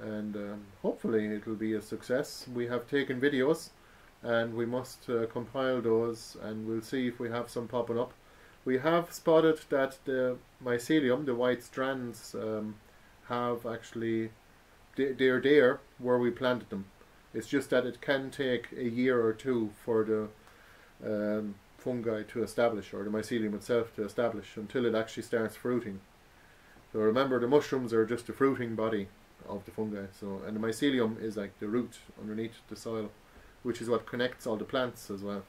and um, hopefully it will be a success. We have taken videos, and we must uh, compile those, and we'll see if we have some popping up. We have spotted that the mycelium, the white strands, um, have actually they- they're there where we planted them. It's just that it can take a year or two for the um, fungi to establish, or the mycelium itself to establish, until it actually starts fruiting. So remember, the mushrooms are just the fruiting body of the fungi. So, and the mycelium is like the root underneath the soil, which is what connects all the plants as well.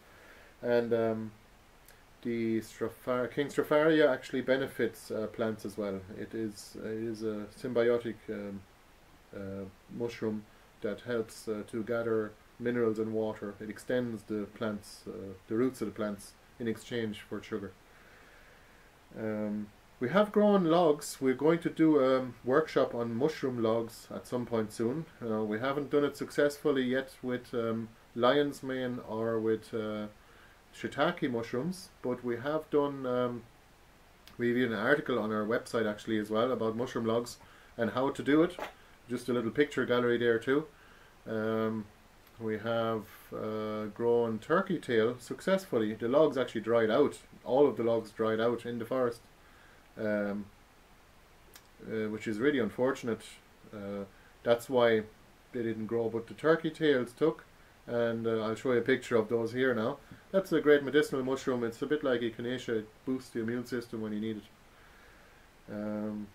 And um, the Strophar- King Stropharia actually benefits uh, plants as well. It is it is a symbiotic um, uh, mushroom that helps uh, to gather minerals and water. It extends the plants, uh, the roots of the plants, in exchange for sugar. Um, we have grown logs. We're going to do a workshop on mushroom logs at some point soon. Uh, we haven't done it successfully yet with um, lion's mane or with uh, shiitake mushrooms, but we have done. Um, we've even an article on our website actually as well about mushroom logs and how to do it. Just a little picture gallery there too. Um, we have uh, grown turkey tail successfully. The logs actually dried out. All of the logs dried out in the forest, um, uh, which is really unfortunate. Uh, that's why they didn't grow. But the turkey tails took, and uh, I'll show you a picture of those here now. That's a great medicinal mushroom. It's a bit like echinacea. It boosts the immune system when you need it. Um,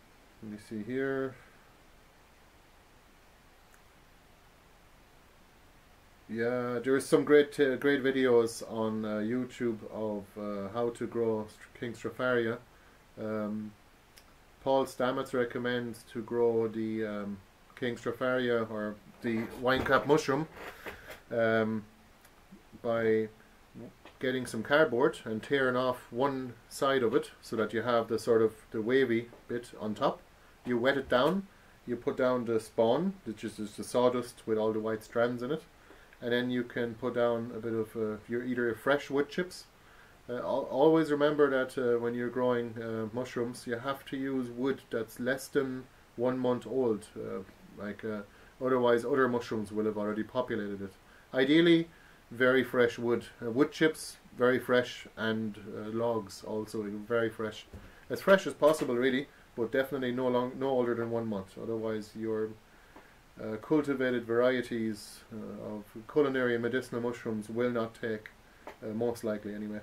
let me see here. Yeah, there's some great uh, great videos on uh, YouTube of uh, how to grow King Stropharia. Um, Paul Stamets recommends to grow the um, King Stropharia or the wine cap mushroom um, by getting some cardboard and tearing off one side of it so that you have the sort of the wavy bit on top. You wet it down, you put down the spawn, which is just the sawdust with all the white strands in it and then you can put down a bit of uh, your either fresh wood chips. Uh, always remember that uh, when you're growing uh, mushrooms, you have to use wood that's less than one month old. Uh, like uh, otherwise, other mushrooms will have already populated it. Ideally, very fresh wood. wood chips, very fresh, and logs also very fresh. As fresh as possible, really, but definitely no long, no older than one month. Otherwise, you're uh, cultivated varieties uh, of culinary and medicinal mushrooms will not take, uh, most likely anyway.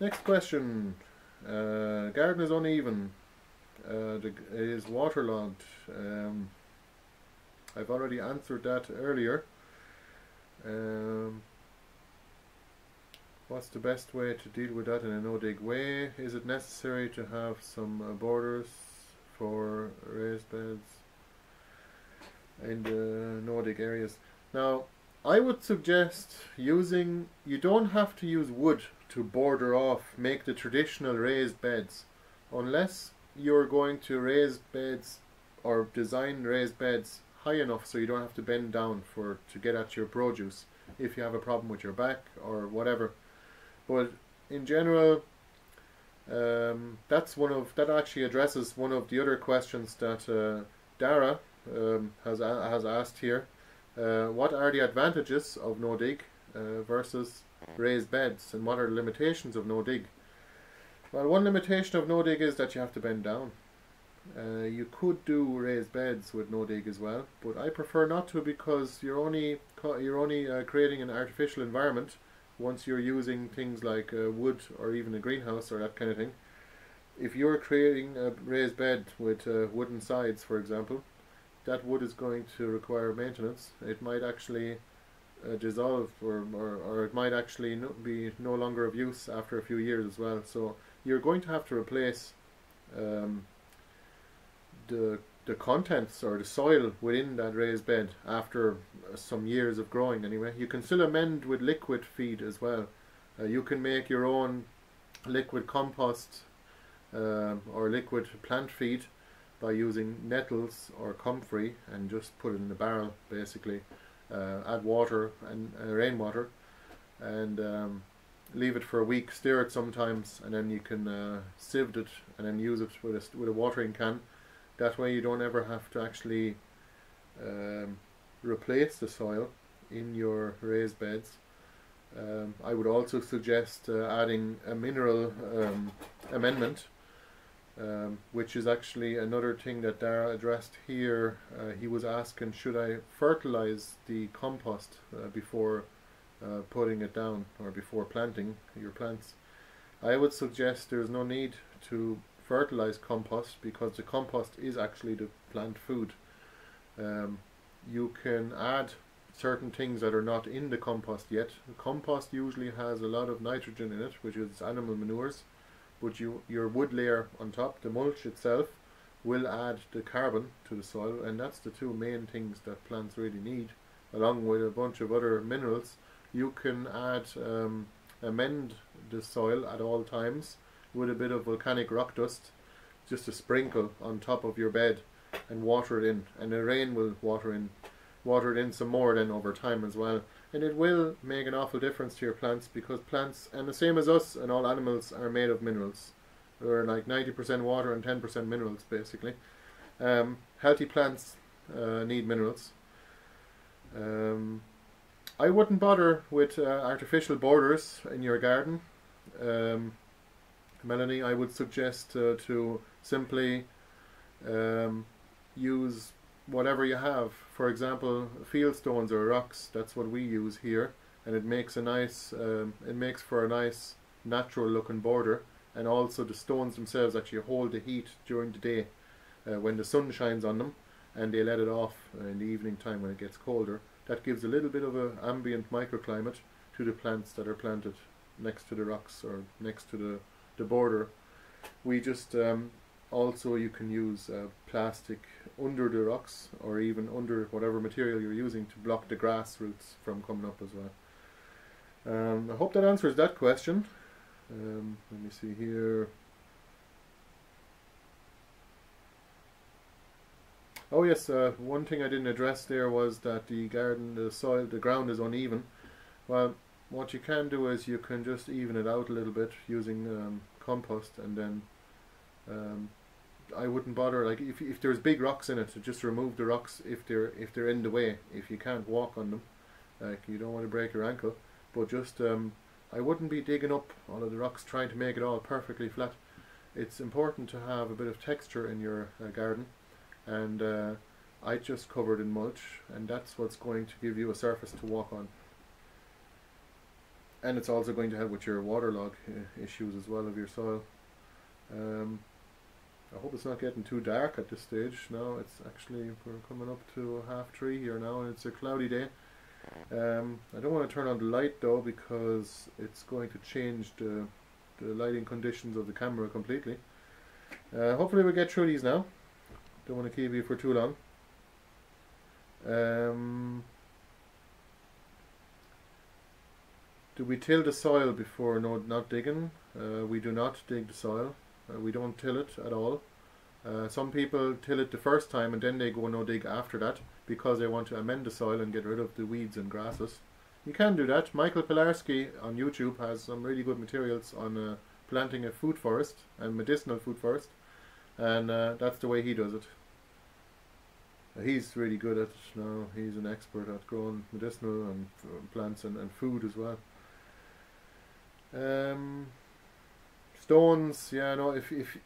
Next question. Uh, garden is uneven. Uh, the, it is waterlogged. Um, I've already answered that earlier. Um, what's the best way to deal with that in a no-dig way? Is it necessary to have some uh, borders for raised beds? in the no-dig areas. Now, I would suggest using, you don't have to use wood to border off, make the traditional raised beds, unless you're going to raise beds or design raised beds high enough so you don't have to bend down for to get at your produce if you have a problem with your back or whatever. But in general, um, that's one of that actually addresses one of the other questions that uh, Dara um, has has asked here, uh, what are the advantages of no dig uh, versus raised beds, and what are the limitations of no dig? Well, one limitation of no dig is that you have to bend down. Uh, you could do raised beds with no dig as well, but I prefer not to because you're only you're only uh, creating an artificial environment once you're using things like uh, wood or even a greenhouse or that kind of thing. If you're creating a raised bed with uh, wooden sides, for example, that wood is going to require maintenance. It might actually uh, dissolve or, or, or it might actually no, be no longer of use after a few years as well. So you're going to have to replace um, the the contents or the soil within that raised bed after uh, some years of growing anyway. You can still amend with liquid feed as well. Uh, you can make your own liquid compost uh, or liquid plant feed by using nettles or comfrey and just put it in a barrel basically add water and uh, rainwater and um, leave it for a week stir it sometimes and then you can uh, sieve it and then use it with a, with a watering can. That way you don't ever have to actually um, replace the soil in your raised beds. Um, I would also suggest uh, adding a mineral um, amendment um, which is actually another thing that Dara addressed here. Uh, he was asking, should I fertilize the compost uh, before uh, putting it down or before planting your plants? I would suggest there's no need to fertilize compost because the compost is actually the plant food. Um, you can add certain things that are not in the compost yet. The compost usually has a lot of nitrogen in it, which is animal manures but you your wood layer on top, the mulch itself, will add the carbon to the soil, and that's the two main things that plants really need, along with a bunch of other minerals. You can add um, amend the soil at all times with a bit of volcanic rock dust, just a sprinkle on top of your bed, and water it in, and the rain will water in, water it in some more then over time as well and it will make an awful difference to your plants because plants, and the same as us and all animals, are made of minerals. They're like 90% water and 10% minerals, basically. Um, healthy plants uh, need minerals. Um, I wouldn't bother with uh, artificial borders in your garden. Um, Melanie, I would suggest uh, to simply um, use whatever you have. For example, field stones or rocks. That's what we use here, and it makes a nice. Um, it makes for a nice natural looking border, and also the stones themselves actually hold the heat during the day uh, when the sun shines on them, and they let it off in the evening time when it gets colder. That gives a little bit of an ambient microclimate to the plants that are planted next to the rocks or next to the, the border. We just um, also you can use uh, plastic under the rocks or even under whatever material you're using to block the grass roots from coming up as well. Um, I hope that answers that question. Um, let me see here. Oh yes, uh, one thing I didn't address there was that the garden, the soil, the ground is uneven. Well, what you can do is you can just even it out a little bit using um, compost, and then um, I wouldn't bother. Like if if there's big rocks in it, to just remove the rocks if they're if they're in the way. If you can't walk on them, like you don't want to break your ankle, but just um, I wouldn't be digging up all of the rocks trying to make it all perfectly flat. It's important to have a bit of texture in your uh, garden and uh, I just covered in mulch and that's what's going to give you a surface to walk on and it's also going to help with your waterlog uh, issues as well of your soil um, I hope it's not getting too dark at this stage now it's actually we're coming up to half three here now and it's a cloudy day um, I don't want to turn on the light though because it's going to change the, the lighting conditions of the camera completely uh, hopefully we'll get through these now don't want to keep you for too long. Um, do we till the soil before no, not digging? Uh, we do not dig the soil. Uh, we don't till it at all. Uh, some people till it the first time and then they go no dig after that because they want to amend the soil and get rid of the weeds and grasses. You can do that. Michael Pilarski on YouTube has some really good materials on uh, planting a food forest and medicinal food forest and uh, that's the way he does it. He's really good at it now. He's an expert at growing medicinal and plants and, and food as well. Um, stones, yeah, no. If if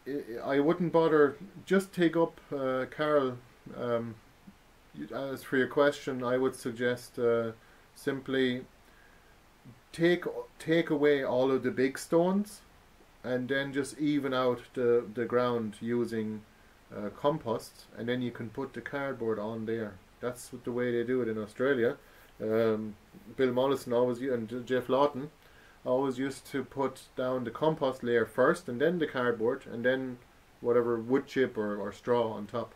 I wouldn't bother, just take up uh, Carol. Um, as for your question, I would suggest uh, simply take take away all of the big stones and then just even out the, the ground using uh, compost and then you can put the cardboard on there. That's the way they do it in Australia. Um, Bill Mollison always and Geoff Lawton always used to put down the compost layer first and then the cardboard and then whatever wood chip or, or straw on top.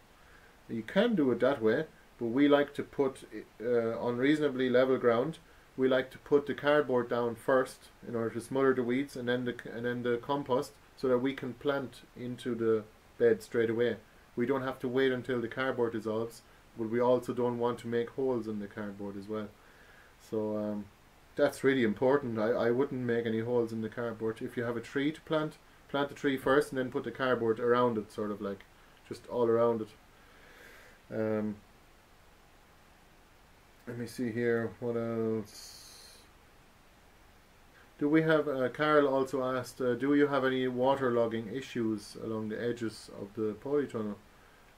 You can do it that way, but we like to put uh, on reasonably level ground we like to put the cardboard down first in order to smother the weeds and then the and then the compost so that we can plant into the bed straight away. We don't have to wait until the cardboard dissolves, but we also don't want to make holes in the cardboard as well. So um, that's really important. I, I wouldn't make any holes in the cardboard. If you have a tree to plant, plant the tree first and then put the cardboard around it, sort of like just all around it. Um, let me see here. What else? Do we have? Uh, Carol also asked. Uh, do you have any waterlogging issues along the edges of the polytunnel?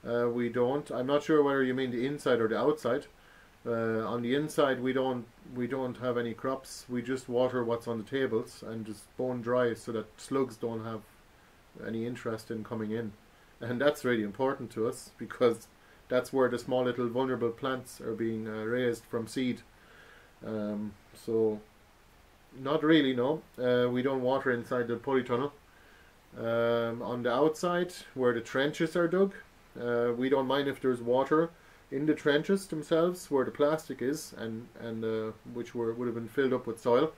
Uh, we don't. I'm not sure whether you mean the inside or the outside. Uh, on the inside, we don't we don't have any crops. We just water what's on the tables and just bone dry so that slugs don't have any interest in coming in, and that's really important to us because that's where the small little vulnerable plants are being uh, raised from seed. Um, so, not really, no. Uh, we don't water inside the polytunnel. Um, on the outside, where the trenches are dug, uh, we don't mind if there's water in the trenches themselves, where the plastic is, and and uh, which were would have been filled up with soil.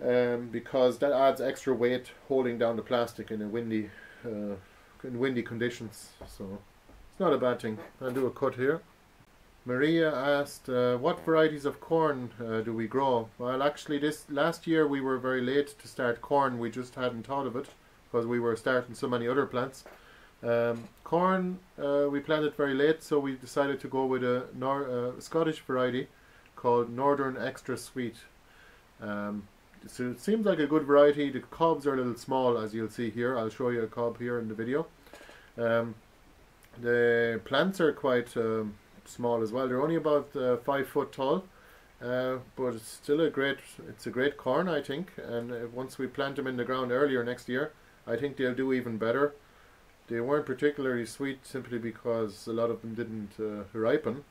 Um, because that adds extra weight holding down the plastic in a windy, uh, in windy conditions. So it's not a bad thing. I'll do a cut here. Maria asked, uh, what varieties of corn uh, do we grow? Well, actually, this last year we were very late to start corn. We just hadn't thought of it because we were starting so many other plants. Um, corn uh, we planted very late, so we decided to go with a nor uh, Scottish variety called Northern Extra Sweet. Um, so it seems like a good variety. The cobs are a little small, as you'll see here. I'll show you a cob here in the video. Um, The plants are quite um, small as well. They're only about uh, five foot tall, uh, but it's still a great. It's a great corn, I think. And uh, once we plant them in the ground earlier next year, I think they'll do even better. They weren't particularly sweet simply because a lot of them didn't uh, ripen.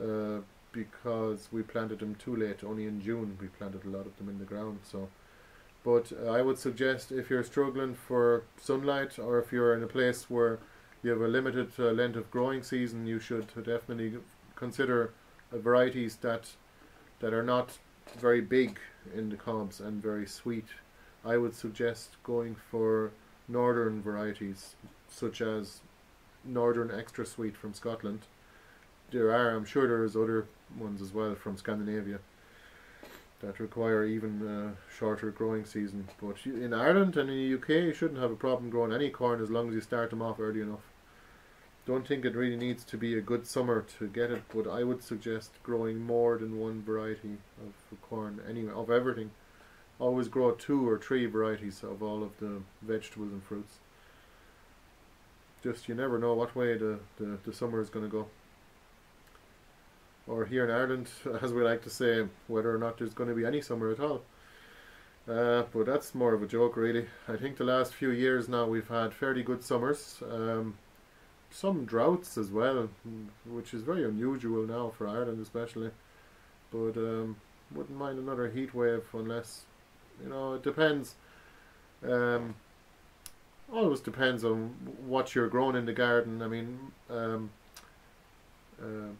Uh, because we planted them too late. Only in June we planted a lot of them in the ground. So, but uh, I would suggest if you're struggling for sunlight or if you're in a place where you have a limited uh, length of growing season, you should definitely consider varieties that that are not very big in the cobs and very sweet. I would suggest going for northern varieties such as Northern Extra Sweet from Scotland. There are, I'm sure there is other ones as well from Scandinavia that require even shorter growing season. But in Ireland and in the UK, you shouldn't have a problem growing any corn as long as you start them off early enough. Don't think it really needs to be a good summer to get it, but I would suggest growing more than one variety of corn anyway, of everything. Always grow two or three varieties of all of the vegetables and fruits. Just you never know what way the, the, the summer is going to go or here in Ireland, <laughs> as we like to say, whether or not there's going to be any summer at all. Uh, but that's more of a joke, really. I think the last few years now we've had fairly good summers, um, some droughts as well, which is very unusual now for Ireland, especially. But um, wouldn't mind another heat wave unless, you know, it depends. Um, always depends on what you're growing in the garden. I mean, um, uh,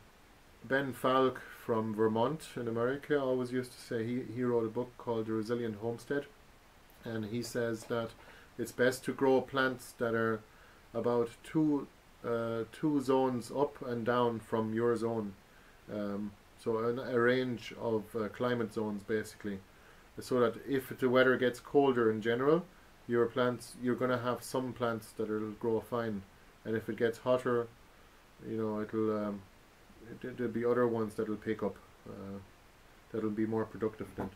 Ben Falk from Vermont in America always used to say he, he wrote a book called The Resilient Homestead and he says that it's best to grow plants that are about two uh, two zones up and down from your zone um, so an, a range of uh, climate zones basically so that if the weather gets colder in general your plants you're going to have some plants that will grow fine and if it gets hotter you know it'll um, there'll be other ones that'll pick up uh, that'll be more productive then.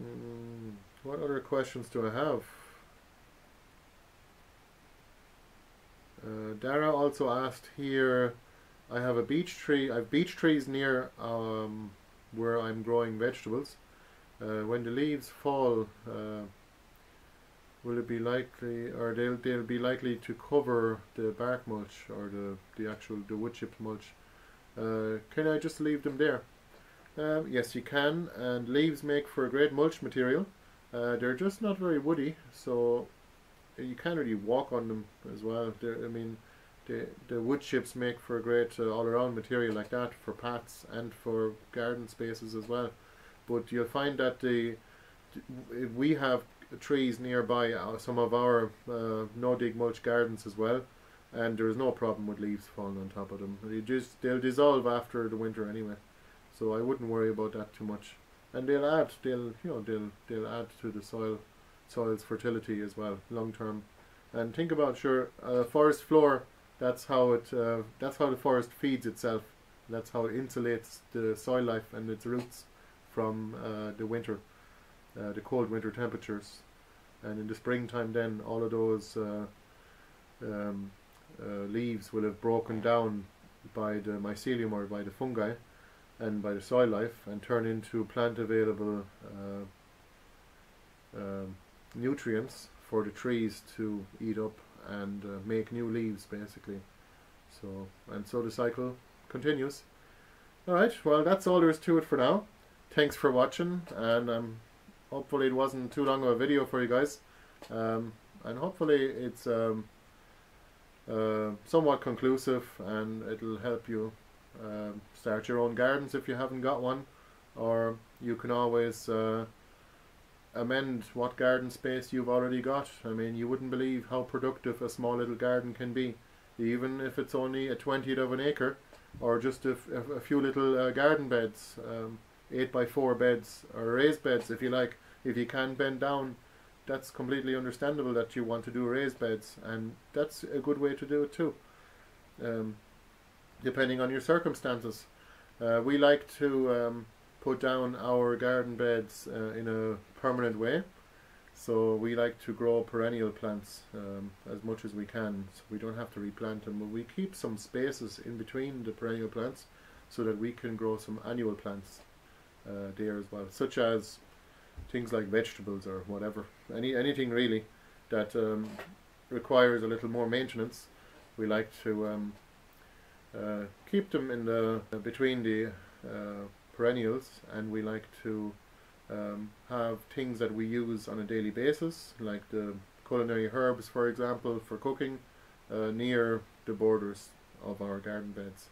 Mm, what other questions do I have? Uh, Dara also asked here, I have a beech tree, I have beech trees near um, where I'm growing vegetables. Uh, when the leaves fall, uh, will it be likely, or they'll they'll be likely to cover the bark mulch or the the actual the wood chip mulch? Uh, can I just leave them there? Um, yes, you can, and leaves make for a great mulch material. Uh, they're just not very woody, so you can't really walk on them as well. They're, I mean, the the wood chips make for a great uh, all-around material like that for paths and for garden spaces as well. But you'll find that the we have trees nearby some of our uh, no dig mulch gardens as well and there is no problem with leaves falling on top of them. They just they'll dissolve after the winter anyway so I wouldn't worry about that too much. And they'll add they'll you know they'll they'll add to the soil soil's fertility as well long term and think about sure uh, forest floor that's how it uh, that's how the forest feeds itself. That's how it insulates the soil life and its roots from uh, the winter uh, the cold winter temperatures. And in the springtime, then all of those uh, um, uh, leaves will have broken down by the mycelium or by the fungi and by the soil life and turn into plant available uh, um, nutrients for the trees to eat up and uh, make new leaves basically. So and so the cycle continues. Alright well that's all there is to it for now thanks for watching and I'm hopefully it wasn't too long of a video for you guys. Um, and hopefully it's um, uh, somewhat conclusive and it'll help you uh, start your own gardens if you haven't got one. Or you can always uh, amend what garden space you've already got. I mean you wouldn't believe how productive a small little garden can be even if it's only a twentieth of an acre or just a, a few little uh, garden beds. Um, 8 by 4 beds or raised beds if you like. If you can bend down that's completely understandable that you want to do raised beds and that's a good way to do it too um, depending on your circumstances. Uh, we like to um, put down our garden beds uh, in a permanent way. So we like to grow perennial plants um, as much as we can, so we don't have to replant them. But we keep some spaces in between the perennial plants, so that we can grow some annual plants uh, there as well, such as things like vegetables or whatever, any anything really that um, requires a little more maintenance. We like to um, uh, keep them in the between the uh, perennials, and we like to um, have things that we use on a daily basis, like the culinary herbs, for example, for cooking, uh, near the borders of our garden beds.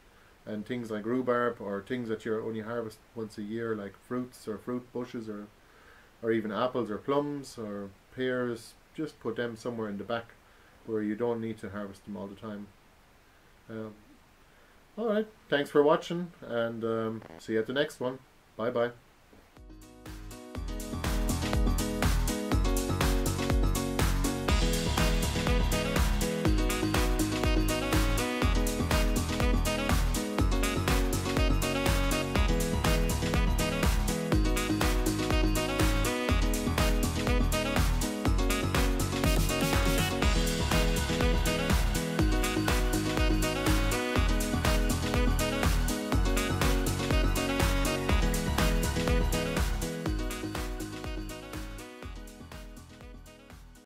And things like rhubarb or things that you only harvest once a year, like fruits or fruit bushes or, or even apples or plums or pears, just put them somewhere in the back where you don't need to harvest them all the time. Um, Alright, thanks for watching and um, see you at the next one. Bye bye.